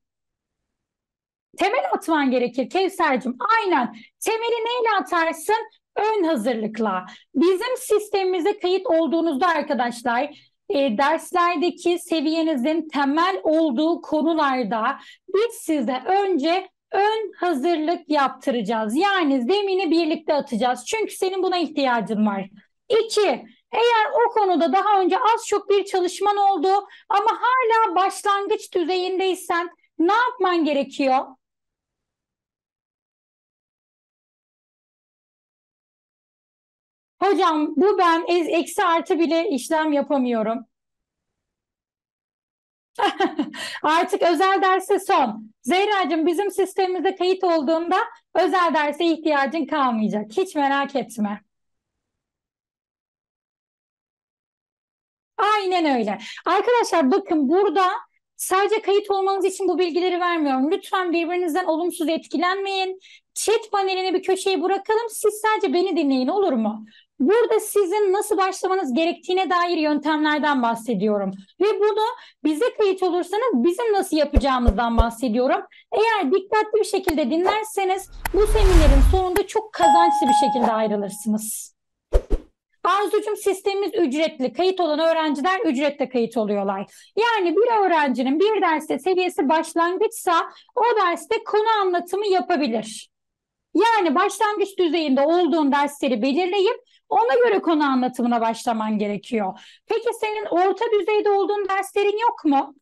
Temel atman gerekir Kevser'cim. Aynen. Temeli neyle atarsın? Ön hazırlıkla. Bizim sistemimize kayıt olduğunuzda arkadaşlar e, derslerdeki seviyenizin temel olduğu konularda biz size önce ön hazırlık yaptıracağız. Yani zemini birlikte atacağız. Çünkü senin buna ihtiyacın var. İki, eğer o konuda daha önce az çok bir çalışman oldu ama hala başlangıç düzeyindeysen ne yapman gerekiyor? Hocam bu ben eksi artı bile işlem yapamıyorum. *laughs* Artık özel derse son. Zehracığım bizim sistemimize kayıt olduğunda özel derse ihtiyacın kalmayacak. Hiç merak etme. Aynen öyle. Arkadaşlar bakın burada sadece kayıt olmanız için bu bilgileri vermiyorum. Lütfen birbirinizden olumsuz etkilenmeyin. Chat panelini bir köşeye bırakalım. Siz sadece beni dinleyin olur mu? Burada sizin nasıl başlamanız gerektiğine dair yöntemlerden bahsediyorum. Ve bunu bize kayıt olursanız bizim nasıl yapacağımızdan bahsediyorum. Eğer dikkatli bir şekilde dinlerseniz bu seminerin sonunda çok kazançlı bir şekilde ayrılırsınız. Arzucum sistemimiz ücretli. Kayıt olan öğrenciler ücretle kayıt oluyorlar. Yani bir öğrencinin bir derste seviyesi başlangıçsa o derste konu anlatımı yapabilir. Yani başlangıç düzeyinde olduğun dersleri belirleyip ona göre konu anlatımına başlaman gerekiyor. Peki senin orta düzeyde olduğun derslerin yok mu?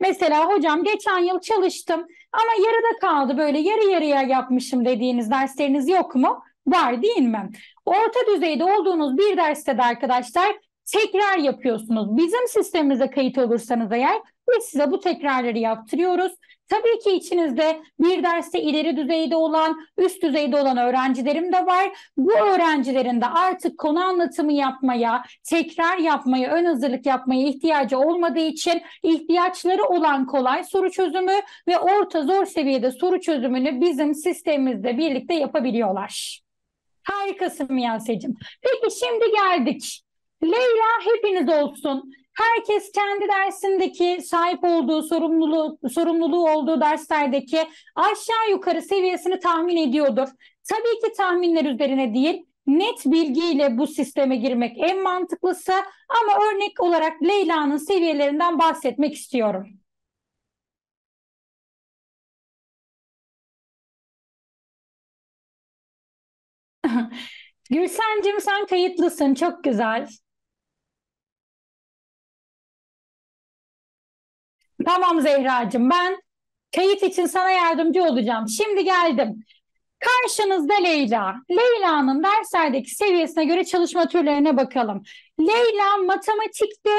Mesela hocam geçen yıl çalıştım ama yarıda kaldı böyle yarı yarıya yapmışım dediğiniz dersleriniz yok mu? Var değil mi? Orta düzeyde olduğunuz bir derste de arkadaşlar tekrar yapıyorsunuz. Bizim sistemimize kayıt olursanız eğer biz size bu tekrarları yaptırıyoruz. Tabii ki içinizde bir derste ileri düzeyde olan, üst düzeyde olan öğrencilerim de var. Bu öğrencilerin de artık konu anlatımı yapmaya, tekrar yapmaya, ön hazırlık yapmaya ihtiyacı olmadığı için ihtiyaçları olan kolay soru çözümü ve orta zor seviyede soru çözümünü bizim sistemimizde birlikte yapabiliyorlar. Harikasın Miyase'cim. Peki şimdi geldik. Leyla hepiniz olsun. Herkes kendi dersindeki sahip olduğu sorumluluğu, sorumluluğu olduğu derslerdeki aşağı yukarı seviyesini tahmin ediyordur. Tabii ki tahminler üzerine değil, net bilgiyle bu sisteme girmek en mantıklısı ama örnek olarak Leyla'nın seviyelerinden bahsetmek istiyorum. *laughs* Gülsencim sen kayıtlısın, çok güzel. Tamam Zehracığım ben kayıt için sana yardımcı olacağım. Şimdi geldim. Karşınızda Leyla. Leyla'nın derslerdeki seviyesine göre çalışma türlerine bakalım. Leyla matematikte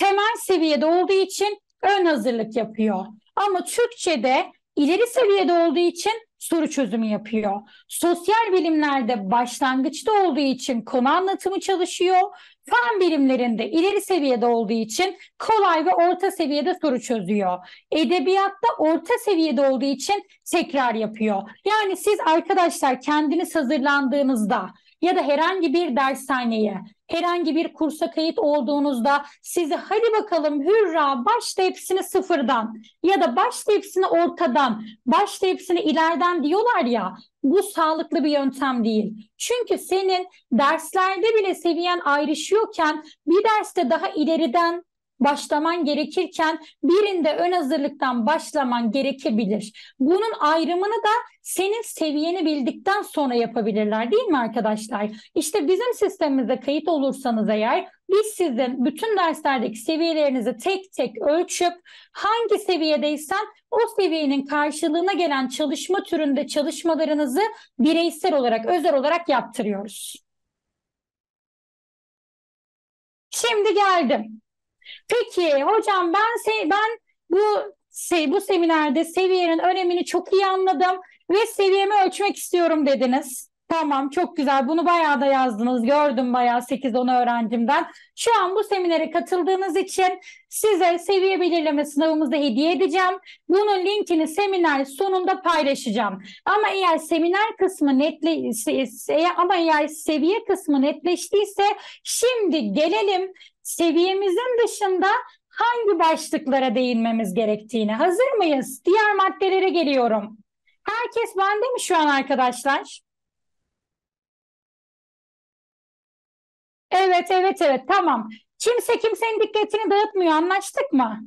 temel seviyede olduğu için ön hazırlık yapıyor. Ama Türkçe'de ileri seviyede olduğu için soru çözümü yapıyor. Sosyal bilimlerde başlangıçta olduğu için konu anlatımı çalışıyor. Fen bilimlerinde ileri seviyede olduğu için kolay ve orta seviyede soru çözüyor. Edebiyatta orta seviyede olduğu için tekrar yapıyor. Yani siz arkadaşlar kendiniz hazırlandığınızda ya da herhangi bir dershaneye, herhangi bir kursa kayıt olduğunuzda sizi hadi bakalım hürra başta hepsini sıfırdan ya da başta hepsini ortadan, başta hepsini ileriden diyorlar ya bu sağlıklı bir yöntem değil. Çünkü senin derslerde bile seviyen ayrışıyorken bir derste daha ileriden başlaman gerekirken birinde ön hazırlıktan başlaman gerekebilir. Bunun ayrımını da senin seviyeni bildikten sonra yapabilirler değil mi arkadaşlar? İşte bizim sistemimizde kayıt olursanız eğer biz sizin bütün derslerdeki seviyelerinizi tek tek ölçüp hangi seviyedeysen o seviyenin karşılığına gelen çalışma türünde çalışmalarınızı bireysel olarak, özel olarak yaptırıyoruz. Şimdi geldim. Peki hocam ben se ben bu se bu seminerde seviyenin önemini çok iyi anladım ve seviyemi ölçmek istiyorum dediniz. Tamam, çok güzel. Bunu bayağı da yazdınız. Gördüm bayağı 8-10 öğrencimden. Şu an bu seminere katıldığınız için size seviye belirleme sınavımızda hediye edeceğim. Bunun linkini seminer sonunda paylaşacağım. Ama eğer seminer kısmı netle ama eğer seviye kısmı netleştiyse şimdi gelelim seviyemizin dışında hangi başlıklara değinmemiz gerektiğini. Hazır mıyız? Diğer maddelere geliyorum. Herkes bende mi şu an arkadaşlar? Evet, evet, evet. Tamam. Kimse kimsenin dikkatini dağıtmıyor. Anlaştık mı?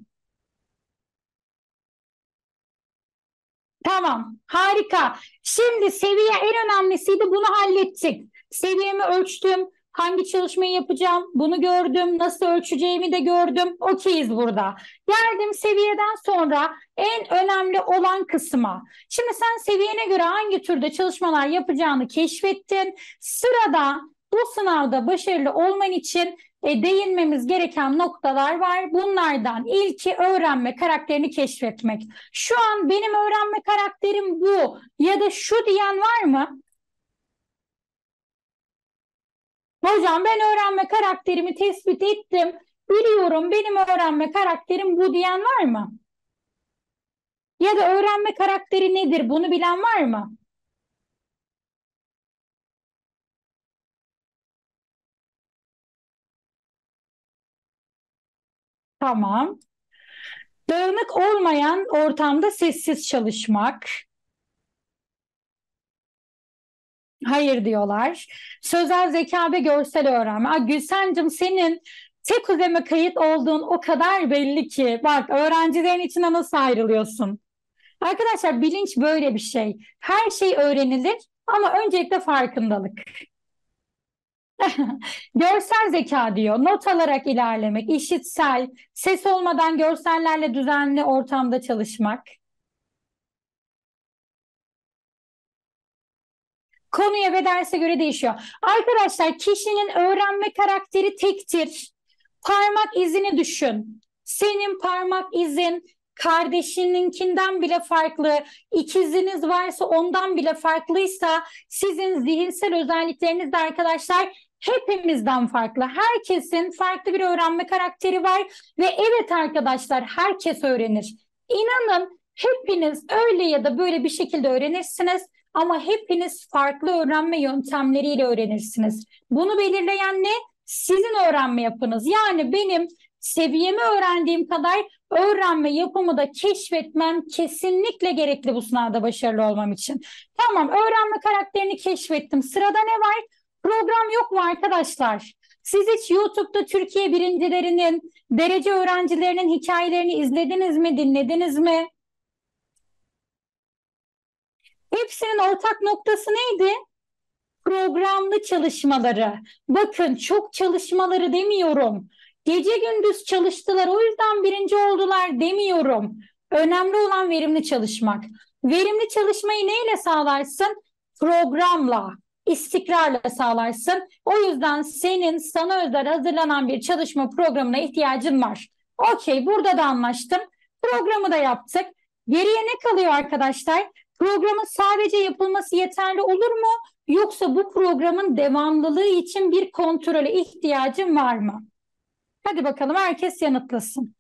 Tamam. Harika. Şimdi seviye en önemlisiydi. Bunu hallettik. Seviyemi ölçtüm. Hangi çalışmayı yapacağım? Bunu gördüm. Nasıl ölçeceğimi de gördüm. Okeyiz burada. Geldim seviyeden sonra en önemli olan kısma. Şimdi sen seviyene göre hangi türde çalışmalar yapacağını keşfettin. Sırada bu sınavda başarılı olman için e, değinmemiz gereken noktalar var. Bunlardan ilki öğrenme karakterini keşfetmek. Şu an benim öğrenme karakterim bu ya da şu diyen var mı? Hocam ben öğrenme karakterimi tespit ettim. Biliyorum benim öğrenme karakterim bu diyen var mı? Ya da öğrenme karakteri nedir bunu bilen var mı? Tamam. Dağınık olmayan ortamda sessiz çalışmak. Hayır diyorlar. Sözel zeka ve görsel öğrenme. Aa, Gülsencim senin tek uzeme kayıt olduğun o kadar belli ki. Bak öğrencilerin içine nasıl ayrılıyorsun? Arkadaşlar bilinç böyle bir şey. Her şey öğrenilir ama öncelikle farkındalık. *laughs* Görsel zeka diyor. Not alarak ilerlemek, işitsel, ses olmadan görsellerle düzenli ortamda çalışmak. Konuya ve derse göre değişiyor. Arkadaşlar kişinin öğrenme karakteri tektir. Parmak izini düşün. Senin parmak izin kardeşininkinden bile farklı, ikiziniz varsa ondan bile farklıysa sizin zihinsel özellikleriniz de arkadaşlar hepimizden farklı. Herkesin farklı bir öğrenme karakteri var ve evet arkadaşlar herkes öğrenir. İnanın hepiniz öyle ya da böyle bir şekilde öğrenirsiniz ama hepiniz farklı öğrenme yöntemleriyle öğrenirsiniz. Bunu belirleyen ne? Sizin öğrenme yapınız. Yani benim seviyemi öğrendiğim kadar öğrenme yapımı da keşfetmem kesinlikle gerekli bu sınavda başarılı olmam için. Tamam öğrenme karakterini keşfettim. Sırada ne var? Program yok mu arkadaşlar? Siz hiç YouTube'da Türkiye birincilerinin, derece öğrencilerinin hikayelerini izlediniz mi, dinlediniz mi? Hepsinin ortak noktası neydi? Programlı çalışmaları. Bakın çok çalışmaları demiyorum. Gece gündüz çalıştılar o yüzden birinci oldular demiyorum. Önemli olan verimli çalışmak. Verimli çalışmayı neyle sağlarsın? Programla, istikrarla sağlarsın. O yüzden senin sana özel hazırlanan bir çalışma programına ihtiyacın var. Okey burada da anlaştım. Programı da yaptık. Geriye ne kalıyor arkadaşlar? Programın sadece yapılması yeterli olur mu? Yoksa bu programın devamlılığı için bir kontrole ihtiyacın var mı? Hadi bakalım herkes yanıtlasın.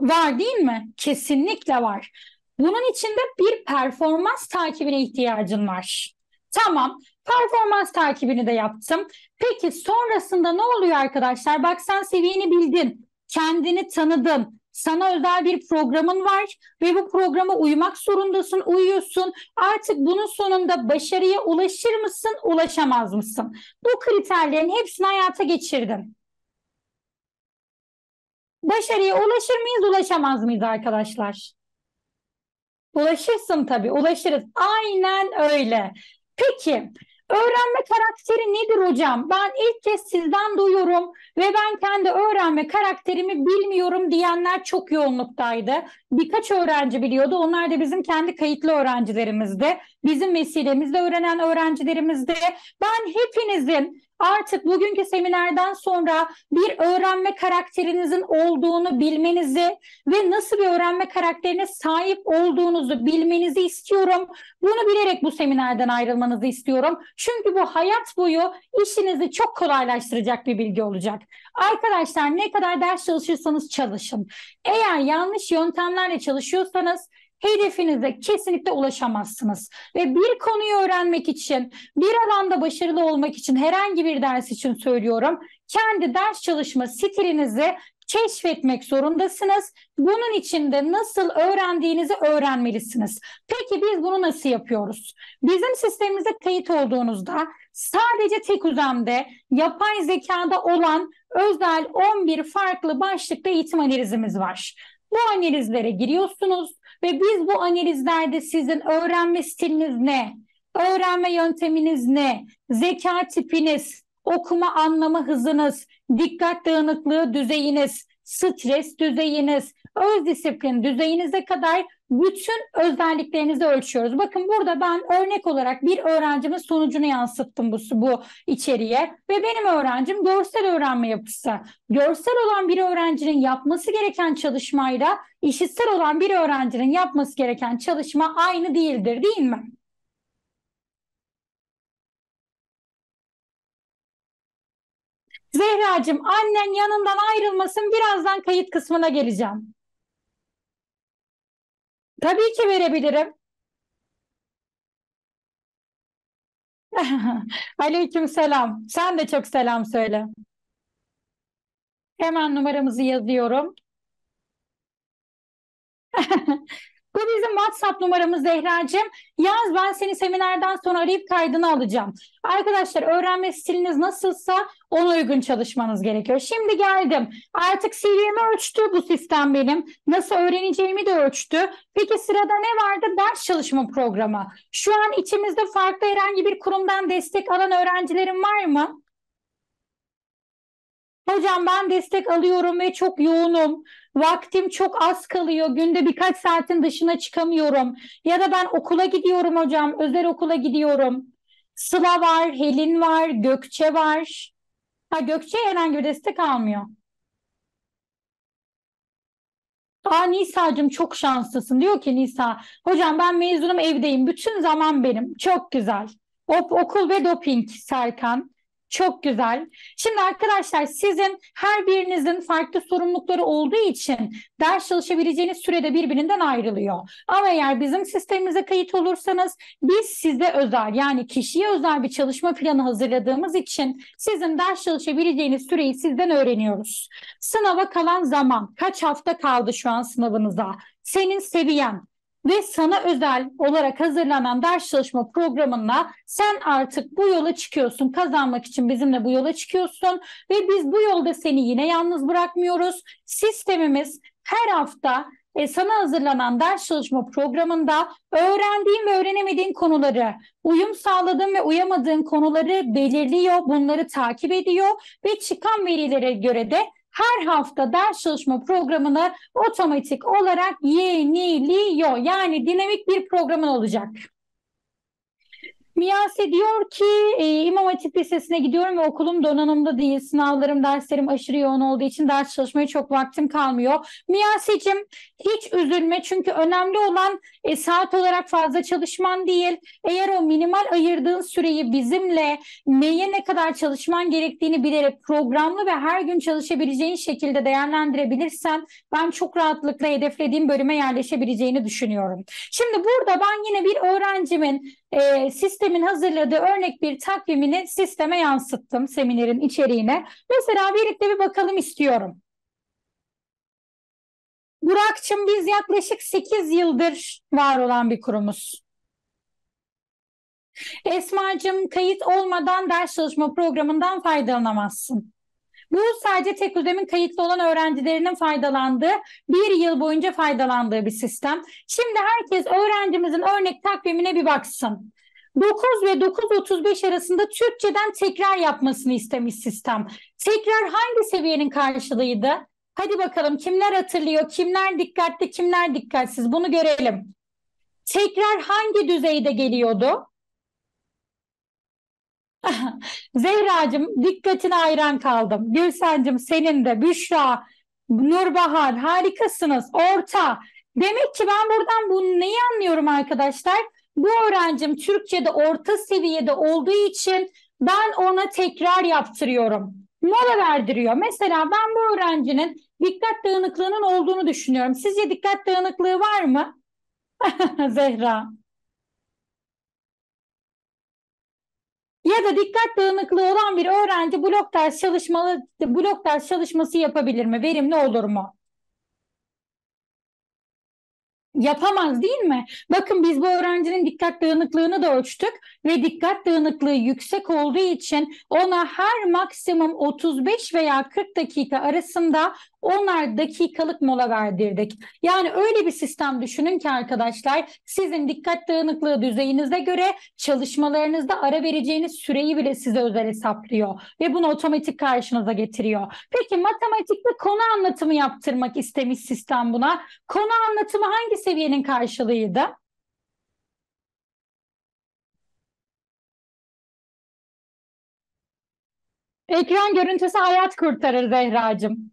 Var değil mi? Kesinlikle var. Bunun için de bir performans takibine ihtiyacın var. Tamam, performans takibini de yaptım. Peki sonrasında ne oluyor arkadaşlar? Bak sen seviyeni bildin, kendini tanıdın, sana özel bir programın var ve bu programa uymak zorundasın, uyuyorsun. Artık bunun sonunda başarıya ulaşır mısın, ulaşamaz mısın? Bu kriterlerin hepsini hayata geçirdin. Başarıya ulaşır mıyız, ulaşamaz mıyız arkadaşlar? Ulaşırsın tabii, ulaşırız. Aynen öyle. Peki, öğrenme karakteri nedir hocam? Ben ilk kez sizden duyuyorum ve ben kendi öğrenme karakterimi bilmiyorum diyenler çok yoğunluktaydı. Birkaç öğrenci biliyordu. Onlar da bizim kendi kayıtlı öğrencilerimizdi. Bizim vesilemizle öğrenen öğrencilerimizdi. Ben hepinizin Artık bugünkü seminerden sonra bir öğrenme karakterinizin olduğunu bilmenizi ve nasıl bir öğrenme karakterine sahip olduğunuzu bilmenizi istiyorum. Bunu bilerek bu seminerden ayrılmanızı istiyorum. Çünkü bu hayat boyu işinizi çok kolaylaştıracak bir bilgi olacak. Arkadaşlar ne kadar ders çalışırsanız çalışın. Eğer yanlış yöntemlerle çalışıyorsanız hedefinize kesinlikle ulaşamazsınız. Ve bir konuyu öğrenmek için, bir alanda başarılı olmak için, herhangi bir ders için söylüyorum, kendi ders çalışma stilinizi keşfetmek zorundasınız. Bunun için de nasıl öğrendiğinizi öğrenmelisiniz. Peki biz bunu nasıl yapıyoruz? Bizim sistemimize kayıt olduğunuzda sadece tek uzamda yapay zekada olan özel 11 farklı başlıkta eğitim analizimiz var. Bu analizlere giriyorsunuz ve biz bu analizlerde sizin öğrenme stiliniz ne, öğrenme yönteminiz ne, zeka tipiniz, okuma anlama hızınız, dikkat dağınıklığı düzeyiniz, stres düzeyiniz, öz disiplin düzeyinize kadar bütün özelliklerinizi ölçüyoruz. Bakın burada ben örnek olarak bir öğrencimin sonucunu yansıttım bu, bu içeriye ve benim öğrencim görsel öğrenme yapısı. Görsel olan bir öğrencinin yapması gereken çalışmayla işitsel olan bir öğrencinin yapması gereken çalışma aynı değildir değil mi? Zehracığım annen yanından ayrılmasın birazdan kayıt kısmına geleceğim. Tabii ki verebilirim. *laughs* Aleyküm selam. Sen de çok selam söyle. Hemen numaramızı yazıyorum. *laughs* Bu bizim WhatsApp numaramız Zehra'cığım. Yaz ben seni seminerden sonra arayıp kaydını alacağım. Arkadaşlar öğrenme stiliniz nasılsa ona uygun çalışmanız gerekiyor. Şimdi geldim. Artık CV'mi ölçtü bu sistem benim. Nasıl öğreneceğimi de ölçtü. Peki sırada ne vardı? Ders çalışma programı. Şu an içimizde farklı herhangi bir kurumdan destek alan öğrencilerim var mı? Hocam ben destek alıyorum ve çok yoğunum. Vaktim çok az kalıyor. Günde birkaç saatin dışına çıkamıyorum. Ya da ben okula gidiyorum hocam. Özel okula gidiyorum. Sıla var, Helin var, Gökçe var. Ha Gökçe herhangi bir destek almıyor. Aa Nisa'cığım çok şanslısın. Diyor ki Nisa, hocam ben mezunum evdeyim. Bütün zaman benim. Çok güzel. Ok okul ve doping Serkan. Çok güzel. Şimdi arkadaşlar sizin her birinizin farklı sorumlulukları olduğu için ders çalışabileceğiniz sürede birbirinden ayrılıyor. Ama eğer bizim sistemimize kayıt olursanız biz size özel yani kişiye özel bir çalışma planı hazırladığımız için sizin ders çalışabileceğiniz süreyi sizden öğreniyoruz. Sınava kalan zaman kaç hafta kaldı şu an sınavınıza? Senin seviyen, ve sana özel olarak hazırlanan ders çalışma programına sen artık bu yola çıkıyorsun. Kazanmak için bizimle bu yola çıkıyorsun ve biz bu yolda seni yine yalnız bırakmıyoruz. Sistemimiz her hafta e, sana hazırlanan ders çalışma programında öğrendiğin ve öğrenemediğin konuları, uyum sağladığın ve uyamadığın konuları belirliyor, bunları takip ediyor ve çıkan verilere göre de her hafta ders çalışma programını otomatik olarak yeniliyor. Yani dinamik bir programın olacak. Miyase diyor ki e, İmam Hatip Lisesi'ne gidiyorum ve okulum donanımda değil. Sınavlarım, derslerim aşırı yoğun olduğu için ders çalışmaya çok vaktim kalmıyor. Miyase'cim hiç üzülme çünkü önemli olan e, saat olarak fazla çalışman değil. Eğer o minimal ayırdığın süreyi bizimle neye ne kadar çalışman gerektiğini bilerek programlı ve her gün çalışabileceğin şekilde değerlendirebilirsen ben çok rahatlıkla hedeflediğim bölüme yerleşebileceğini düşünüyorum. Şimdi burada ben yine bir öğrencimin e, sistemin hazırladığı örnek bir takvimini sisteme yansıttım seminerin içeriğine. Mesela birlikte bir bakalım istiyorum. Burak'cığım biz yaklaşık 8 yıldır var olan bir kurumuz. Esma'cığım kayıt olmadan ders çalışma programından faydalanamazsın. Bu sadece tek ödemin kayıtlı olan öğrencilerinin faydalandığı, bir yıl boyunca faydalandığı bir sistem. Şimdi herkes öğrencimizin örnek takvimine bir baksın. 9 ve 9.35 arasında Türkçeden tekrar yapmasını istemiş sistem. Tekrar hangi seviyenin karşılığıydı? Hadi bakalım kimler hatırlıyor, kimler dikkatli, kimler dikkatsiz bunu görelim. Tekrar hangi düzeyde geliyordu? *laughs* Zehracığım dikkatine hayran kaldım. Gülsencim senin de Büşra, Nurbahar harikasınız. Orta. Demek ki ben buradan bu neyi anlıyorum arkadaşlar? Bu öğrencim Türkçe'de orta seviyede olduğu için ben ona tekrar yaptırıyorum. Mola verdiriyor. Mesela ben bu öğrencinin dikkat dağınıklığının olduğunu düşünüyorum. Sizce dikkat dağınıklığı var mı? *laughs* Zehra. Ya da dikkat dağınıklığı olan bir öğrenci blok ders çalışmalı blok ders çalışması yapabilir mi? Verimli olur mu? Yapamaz değil mi? Bakın biz bu öğrencinin dikkat dağınıklığını da ölçtük ve dikkat dağınıklığı yüksek olduğu için ona her maksimum 35 veya 40 dakika arasında onlar dakikalık mola verdirdik. Yani öyle bir sistem düşünün ki arkadaşlar sizin dikkat dağınıklığı düzeyinize göre çalışmalarınızda ara vereceğiniz süreyi bile size özel hesaplıyor ve bunu otomatik karşınıza getiriyor. Peki matematikte konu anlatımı yaptırmak istemiş sistem buna. Konu anlatımı hangi seviyenin karşılığıydı? Ekran görüntüsü hayat kurtarır Zehracığım.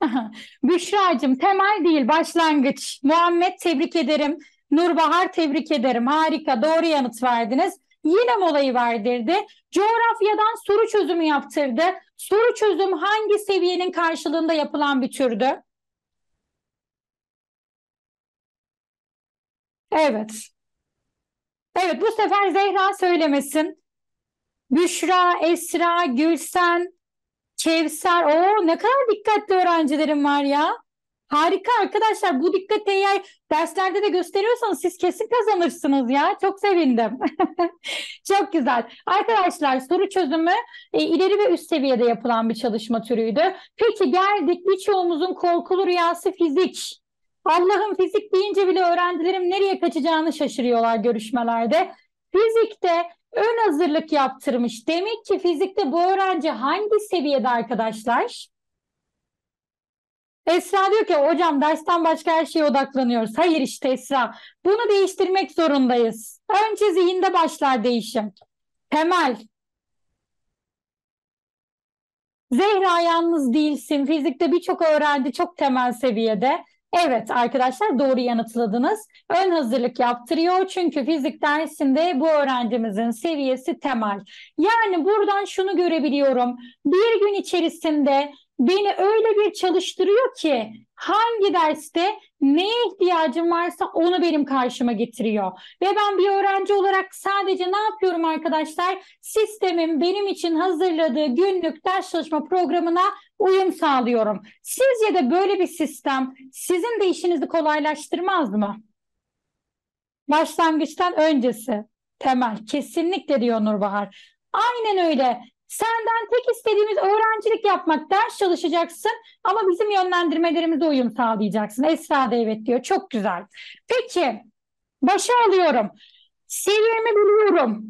*laughs* Büşra'cığım temel değil başlangıç. Muhammed tebrik ederim. Nurbahar tebrik ederim. Harika doğru yanıt verdiniz. Yine molayı verdirdi. Coğrafyadan soru çözümü yaptırdı. Soru çözüm hangi seviyenin karşılığında yapılan bir türdü? Evet. Evet bu sefer Zehra söylemesin. Büşra, Esra, Gülsen, Kevser. Oo ne kadar dikkatli öğrencilerim var ya. Harika arkadaşlar. Bu dikkati eğer derslerde de gösteriyorsanız siz kesin kazanırsınız ya. Çok sevindim. *laughs* Çok güzel. Arkadaşlar soru çözümü e, ileri ve üst seviyede yapılan bir çalışma türüydü. Peki geldik birçoğumuzun korkulu rüyası fizik. Allah'ım fizik deyince bile öğrencilerim nereye kaçacağını şaşırıyorlar görüşmelerde. Fizikte ön hazırlık yaptırmış. Demek ki fizikte bu öğrenci hangi seviyede arkadaşlar? Esra diyor ki hocam dersten başka her şeye odaklanıyoruz. Hayır işte Esra. Bunu değiştirmek zorundayız. Önce zihinde başlar değişim. Temel. Zehra yalnız değilsin. Fizikte birçok öğrenci çok temel seviyede. Evet arkadaşlar doğru yanıtladınız. Ön hazırlık yaptırıyor çünkü fizik dersinde bu öğrencimizin seviyesi temel. Yani buradan şunu görebiliyorum. Bir gün içerisinde beni öyle bir çalıştırıyor ki hangi derste neye ihtiyacım varsa onu benim karşıma getiriyor. Ve ben bir öğrenci olarak sadece ne yapıyorum arkadaşlar? Sistemin benim için hazırladığı günlük ders çalışma programına uyum sağlıyorum. Sizce de böyle bir sistem sizin de işinizi kolaylaştırmaz mı? Başlangıçtan öncesi temel kesinlikle diyor Nurbahar. Aynen öyle. Senden tek istediğimiz öğrencilik yapmak, ders çalışacaksın ama bizim yönlendirmelerimize uyum sağlayacaksın. Esra da evet diyor. Çok güzel. Peki, başa alıyorum. Seviyemi biliyorum.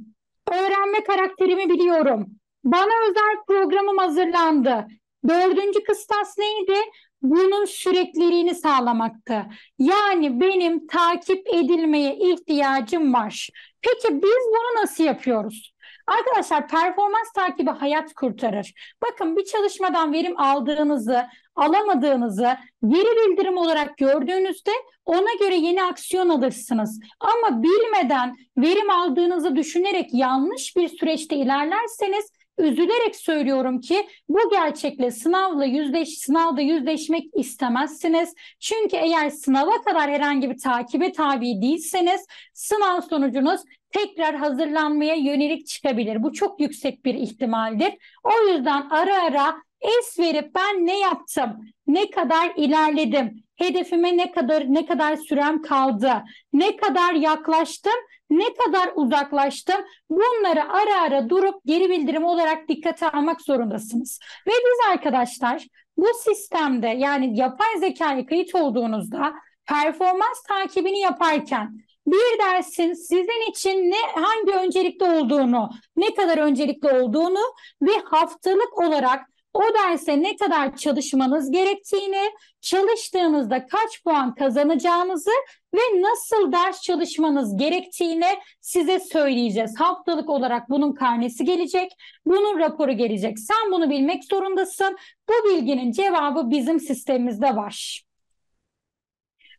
Öğrenme karakterimi biliyorum. Bana özel programım hazırlandı. Dördüncü kıstas neydi? Bunun sürekliliğini sağlamaktı. Yani benim takip edilmeye ihtiyacım var. Peki biz bunu nasıl yapıyoruz? Arkadaşlar performans takibi hayat kurtarır. Bakın bir çalışmadan verim aldığınızı, alamadığınızı geri bildirim olarak gördüğünüzde ona göre yeni aksiyon alırsınız. Ama bilmeden verim aldığınızı düşünerek yanlış bir süreçte ilerlerseniz üzülerek söylüyorum ki bu gerçekle sınavla yüzleş sınavda yüzleşmek istemezsiniz. Çünkü eğer sınava kadar herhangi bir takibe tabi değilseniz sınav sonucunuz tekrar hazırlanmaya yönelik çıkabilir. Bu çok yüksek bir ihtimaldir. O yüzden ara ara es verip ben ne yaptım? Ne kadar ilerledim? Hedefime ne kadar ne kadar sürem kaldı? Ne kadar yaklaştım? Ne kadar uzaklaştım? Bunları ara ara durup geri bildirim olarak dikkate almak zorundasınız. Ve biz arkadaşlar bu sistemde yani yapay zekaya kayıt olduğunuzda performans takibini yaparken bir dersin sizin için ne hangi öncelikli olduğunu, ne kadar öncelikli olduğunu ve haftalık olarak o derse ne kadar çalışmanız gerektiğini, çalıştığınızda kaç puan kazanacağınızı ve nasıl ders çalışmanız gerektiğini size söyleyeceğiz. Haftalık olarak bunun karnesi gelecek, bunun raporu gelecek. Sen bunu bilmek zorundasın. Bu bilginin cevabı bizim sistemimizde var.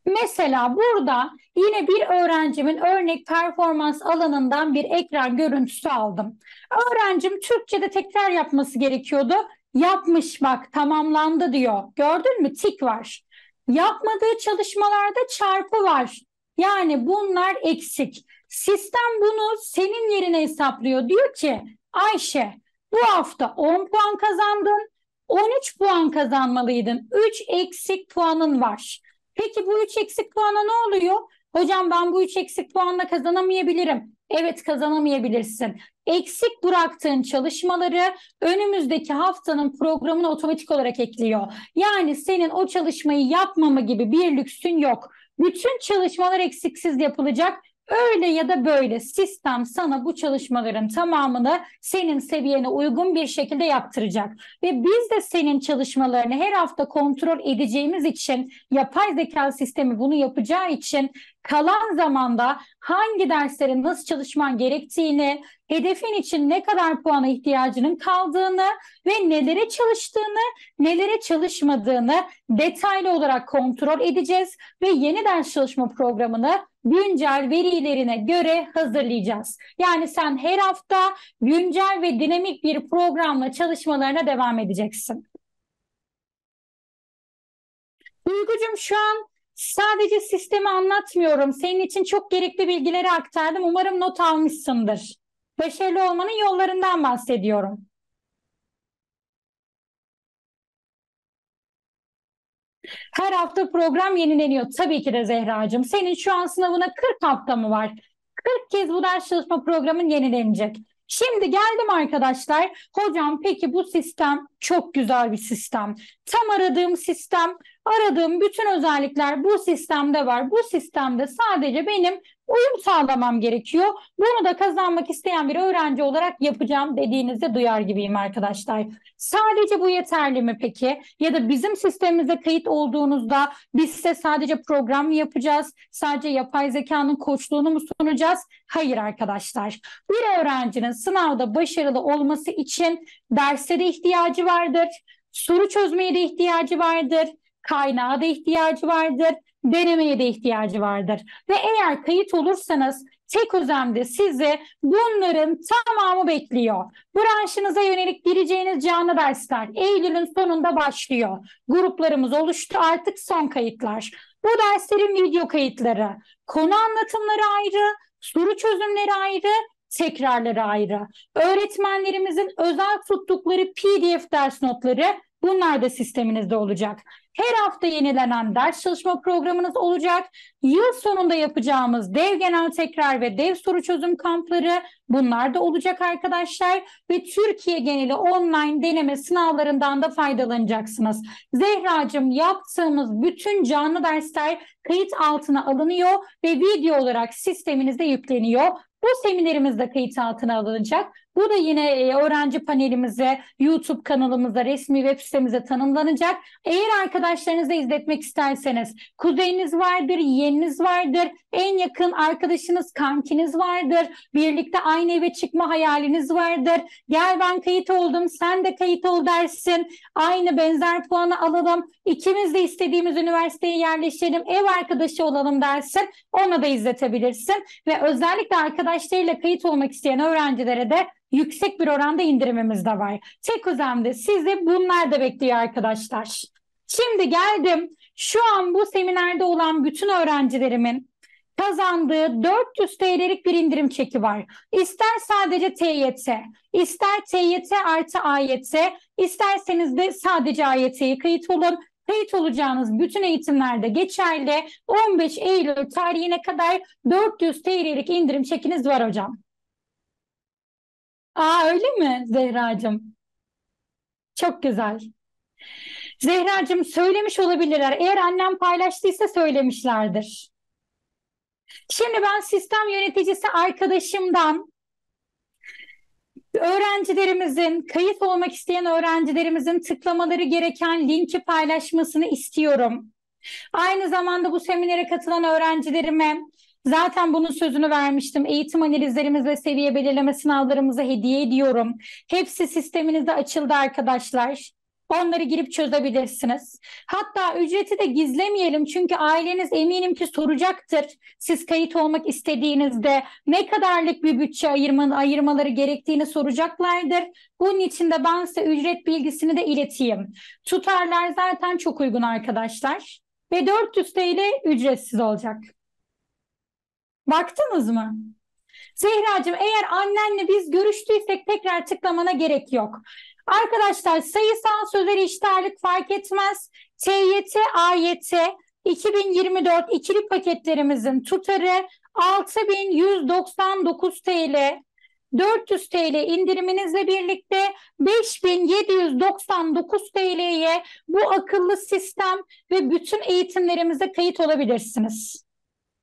Mesela burada yine bir öğrencimin örnek performans alanından bir ekran görüntüsü aldım. Öğrencim Türkçe'de tekrar yapması gerekiyordu. Yapmış bak tamamlandı diyor. Gördün mü? Tik var. Yapmadığı çalışmalarda çarpı var. Yani bunlar eksik. Sistem bunu senin yerine hesaplıyor. Diyor ki Ayşe bu hafta 10 puan kazandın. 13 puan kazanmalıydın. 3 eksik puanın var. Peki bu 3 eksik puana ne oluyor? Hocam ben bu 3 eksik puanla kazanamayabilirim. Evet kazanamayabilirsin. Eksik bıraktığın çalışmaları önümüzdeki haftanın programına otomatik olarak ekliyor. Yani senin o çalışmayı yapmama gibi bir lüksün yok. Bütün çalışmalar eksiksiz yapılacak Öyle ya da böyle sistem sana bu çalışmaların tamamını senin seviyene uygun bir şekilde yaptıracak. Ve biz de senin çalışmalarını her hafta kontrol edeceğimiz için yapay zeka sistemi bunu yapacağı için kalan zamanda hangi derslere nasıl çalışman gerektiğini, hedefin için ne kadar puana ihtiyacının kaldığını ve nelere çalıştığını, nelere çalışmadığını detaylı olarak kontrol edeceğiz ve yeni ders çalışma programını güncel verilerine göre hazırlayacağız. Yani sen her hafta güncel ve dinamik bir programla çalışmalarına devam edeceksin. Duygucum şu an sadece sistemi anlatmıyorum. Senin için çok gerekli bilgileri aktardım. Umarım not almışsındır. Başarılı olmanın yollarından bahsediyorum. Her hafta program yenileniyor. Tabii ki de Zehracığım. Senin şu an sınavına 40 hafta mı var? 40 kez bu ders çalışma programın yenilenecek. Şimdi geldim arkadaşlar. Hocam peki bu sistem çok güzel bir sistem. Tam aradığım sistem, aradığım bütün özellikler bu sistemde var. Bu sistemde sadece benim uyum sağlamam gerekiyor. Bunu da kazanmak isteyen bir öğrenci olarak yapacağım dediğinizde duyar gibiyim arkadaşlar. Sadece bu yeterli mi peki? Ya da bizim sistemimize kayıt olduğunuzda biz size sadece program mı yapacağız? Sadece yapay zekanın koçluğunu mu sunacağız? Hayır arkadaşlar. Bir öğrencinin sınavda başarılı olması için derse de ihtiyacı vardır. Soru çözmeye de ihtiyacı vardır. Kaynağa da ihtiyacı vardır denemeye de ihtiyacı vardır. Ve eğer kayıt olursanız tek özemde sizi bunların tamamı bekliyor. Branşınıza yönelik gireceğiniz canlı dersler Eylül'ün sonunda başlıyor. Gruplarımız oluştu artık son kayıtlar. Bu derslerin video kayıtları, konu anlatımları ayrı, soru çözümleri ayrı, tekrarları ayrı. Öğretmenlerimizin özel tuttukları PDF ders notları bunlar da sisteminizde olacak. Her hafta yenilenen ders çalışma programınız olacak. Yıl sonunda yapacağımız dev genel tekrar ve dev soru çözüm kampları bunlar da olacak arkadaşlar. Ve Türkiye geneli online deneme sınavlarından da faydalanacaksınız. Zehracığım yaptığımız bütün canlı dersler kayıt altına alınıyor ve video olarak sisteminizde yükleniyor. Bu seminerimiz de kayıt altına alınacak. Bu da yine e, öğrenci panelimize, YouTube kanalımıza, resmi web sitemize tanımlanacak. Eğer arkadaşlarınızı izletmek isterseniz, kuzeyiniz vardır, yeğeniniz vardır, en yakın arkadaşınız, kankiniz vardır, birlikte aynı eve çıkma hayaliniz vardır. Gel ben kayıt oldum, sen de kayıt ol dersin. Aynı benzer puanı alalım. İkimiz de istediğimiz üniversiteye yerleşelim, ev arkadaşı olalım dersin. Ona da izletebilirsin. Ve özellikle arkadaşlarıyla kayıt olmak isteyen öğrencilere de yüksek bir oranda indirimimiz de var. Tek özemde sizi bunlar da bekliyor arkadaşlar. Şimdi geldim şu an bu seminerde olan bütün öğrencilerimin kazandığı 400 TL'lik bir indirim çeki var. İster sadece TYT, ister TYT artı AYT, isterseniz de sadece AYT'ye kayıt olun. Kayıt olacağınız bütün eğitimlerde geçerli. 15 Eylül tarihine kadar 400 TL'lik indirim çekiniz var hocam. Aa öyle mi Zehracığım? Çok güzel. Zehracığım söylemiş olabilirler. Eğer annem paylaştıysa söylemişlerdir. Şimdi ben sistem yöneticisi arkadaşımdan öğrencilerimizin, kayıt olmak isteyen öğrencilerimizin tıklamaları gereken linki paylaşmasını istiyorum. Aynı zamanda bu seminere katılan öğrencilerime zaten bunun sözünü vermiştim. Eğitim analizlerimiz ve seviye belirleme sınavlarımızı hediye ediyorum. Hepsi sisteminizde açıldı arkadaşlar. Onları girip çözebilirsiniz. Hatta ücreti de gizlemeyelim çünkü aileniz eminim ki soracaktır. Siz kayıt olmak istediğinizde ne kadarlık bir bütçe ayırma, ayırmaları gerektiğini soracaklardır. Bunun için de ben size ücret bilgisini de ileteyim. Tutarlar zaten çok uygun arkadaşlar. Ve 400 TL ücretsiz olacak. Baktınız mı? Zehracığım eğer annenle biz görüştüysek tekrar tıklamana gerek yok. Arkadaşlar sayısal sözel iştarlık fark etmez. TYT, AYT 2024 ikili paketlerimizin tutarı 6199 TL. 400 TL indiriminizle birlikte 5799 TL'ye bu akıllı sistem ve bütün eğitimlerimize kayıt olabilirsiniz.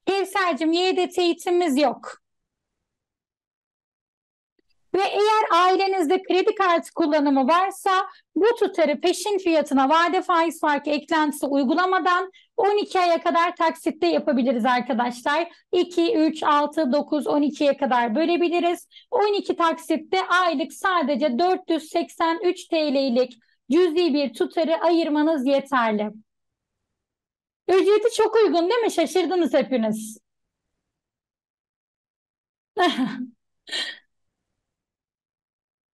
Kevser'cim YDT eğitimimiz yok. Ve eğer ailenizde kredi kartı kullanımı varsa bu tutarı peşin fiyatına vade faiz farkı eklentisi uygulamadan 12 aya kadar taksitte yapabiliriz arkadaşlar. 2, 3, 6, 9, 12'ye kadar bölebiliriz. 12 taksitte aylık sadece 483 TL'lik cüzi bir tutarı ayırmanız yeterli. Ücreti çok uygun değil mi? Şaşırdınız hepiniz. *laughs*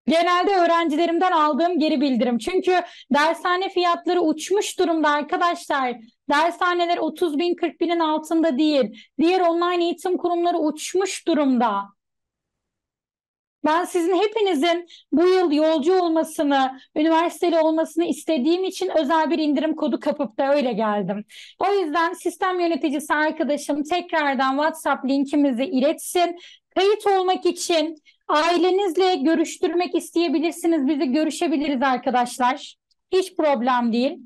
Genelde öğrencilerimden aldığım geri bildirim. Çünkü dershane fiyatları uçmuş durumda arkadaşlar. Dershaneler 30 bin 40 binin altında değil. Diğer online eğitim kurumları uçmuş durumda. Ben sizin hepinizin bu yıl yolcu olmasını, üniversiteli olmasını istediğim için özel bir indirim kodu kapıp da öyle geldim. O yüzden sistem yöneticisi arkadaşım tekrardan WhatsApp linkimizi iletsin. Kayıt olmak için ailenizle görüştürmek isteyebilirsiniz. Bizi görüşebiliriz arkadaşlar. Hiç problem değil.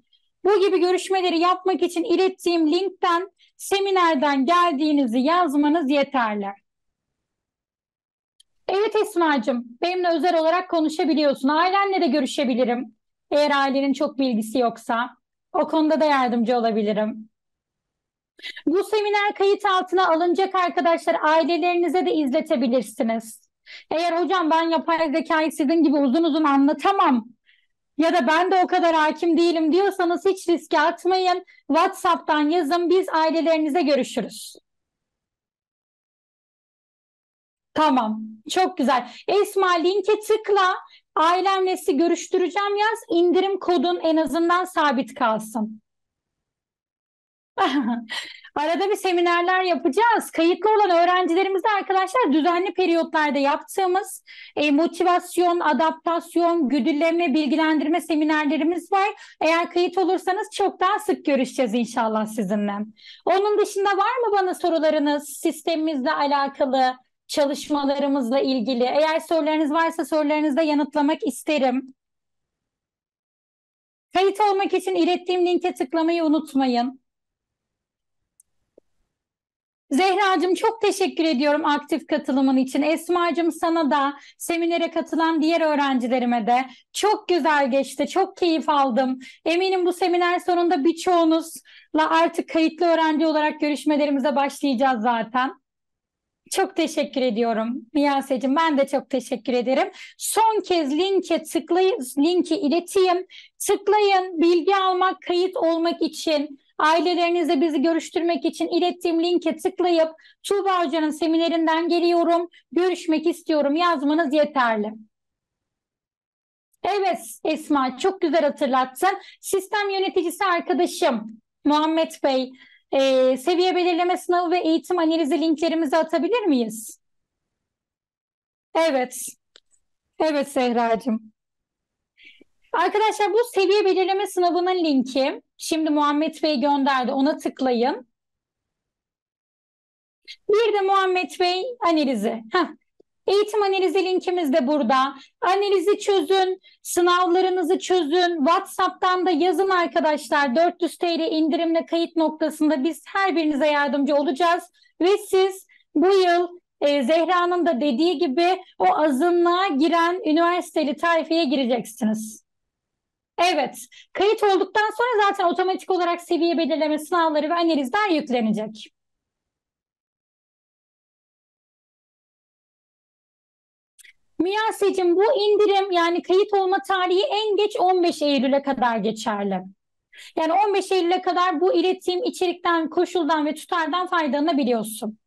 Bu gibi görüşmeleri yapmak için ilettiğim linkten seminerden geldiğinizi yazmanız yeterli. Evet Esma'cığım, benimle özel olarak konuşabiliyorsun. Ailenle de görüşebilirim. Eğer ailenin çok bilgisi yoksa. O konuda da yardımcı olabilirim. Bu seminer kayıt altına alınacak arkadaşlar. Ailelerinize de izletebilirsiniz. Eğer hocam ben yapay zekayı sizin gibi uzun uzun anlatamam ya da ben de o kadar hakim değilim diyorsanız hiç riske atmayın. WhatsApp'tan yazın biz ailelerinize görüşürüz. Tamam. Çok güzel. Esma linke tıkla. Ailemle sizi görüştüreceğim yaz. İndirim kodun en azından sabit kalsın. *laughs* Arada bir seminerler yapacağız. Kayıtlı olan öğrencilerimizde arkadaşlar düzenli periyotlarda yaptığımız e, motivasyon, adaptasyon, güdülleme, bilgilendirme seminerlerimiz var. Eğer kayıt olursanız çok daha sık görüşeceğiz inşallah sizinle. Onun dışında var mı bana sorularınız sistemimizle alakalı, çalışmalarımızla ilgili? Eğer sorularınız varsa sorularınızı da yanıtlamak isterim. Kayıt olmak için ilettiğim linke tıklamayı unutmayın. Zehracığım çok teşekkür ediyorum aktif katılımın için. Esma'cığım sana da seminere katılan diğer öğrencilerime de çok güzel geçti. Çok keyif aldım. Eminim bu seminer sonunda birçoğunuzla artık kayıtlı öğrenci olarak görüşmelerimize başlayacağız zaten. Çok teşekkür ediyorum Miyase'cim. Ben de çok teşekkür ederim. Son kez linke tıklayın, linki ileteyim. Tıklayın, bilgi almak, kayıt olmak için Ailelerinizle bizi görüştürmek için ilettiğim linke tıklayıp Tuğba Hoca'nın seminerinden geliyorum, görüşmek istiyorum yazmanız yeterli. Evet Esma çok güzel hatırlattın. Sistem yöneticisi arkadaşım Muhammed Bey e, seviye belirleme sınavı ve eğitim analizi linklerimizi atabilir miyiz? Evet. Evet Zehra'cığım. Arkadaşlar bu seviye belirleme sınavının linki şimdi Muhammed Bey gönderdi. Ona tıklayın. Bir de Muhammed Bey analizi. Heh. Eğitim analizi linkimiz de burada. Analizi çözün, sınavlarınızı çözün. WhatsApp'tan da yazın arkadaşlar. 400 TL indirimle kayıt noktasında biz her birinize yardımcı olacağız. Ve siz bu yıl e, Zehra'nın da dediği gibi o azınlığa giren üniversiteli tayfaya gireceksiniz. Evet, kayıt olduktan sonra zaten otomatik olarak seviye belirleme sınavları ve analizler yüklenecek. Miyasecim bu indirim yani kayıt olma tarihi en geç 15 Eylül'e kadar geçerli. Yani 15 Eylül'e kadar bu ilettiğim içerikten, koşuldan ve tutardan faydalanabiliyorsun.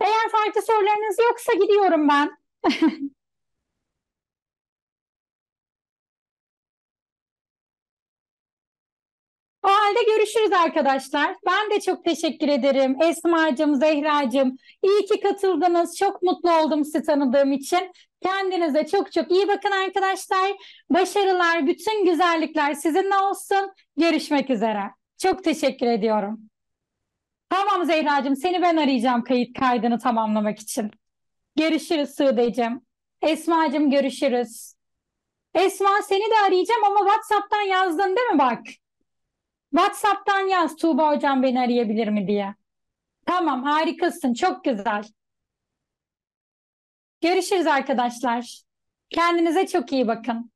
Eğer farklı sorularınız yoksa gidiyorum ben. *laughs* O halde görüşürüz arkadaşlar. Ben de çok teşekkür ederim. Esma'cığım, Zehra'cığım. İyi ki katıldınız. Çok mutlu oldum sizi tanıdığım için. Kendinize çok çok iyi bakın arkadaşlar. Başarılar, bütün güzellikler sizinle olsun. Görüşmek üzere. Çok teşekkür ediyorum. Tamam Zehra'cığım, seni ben arayacağım kayıt kaydını tamamlamak için. Görüşürüz Sude'cim. Esma'cığım görüşürüz. Esma seni de arayacağım ama WhatsApp'tan yazdın değil mi bak? WhatsApp'tan yaz Tuğba hocam beni arayabilir mi diye. Tamam harikasın çok güzel. Görüşürüz arkadaşlar. Kendinize çok iyi bakın.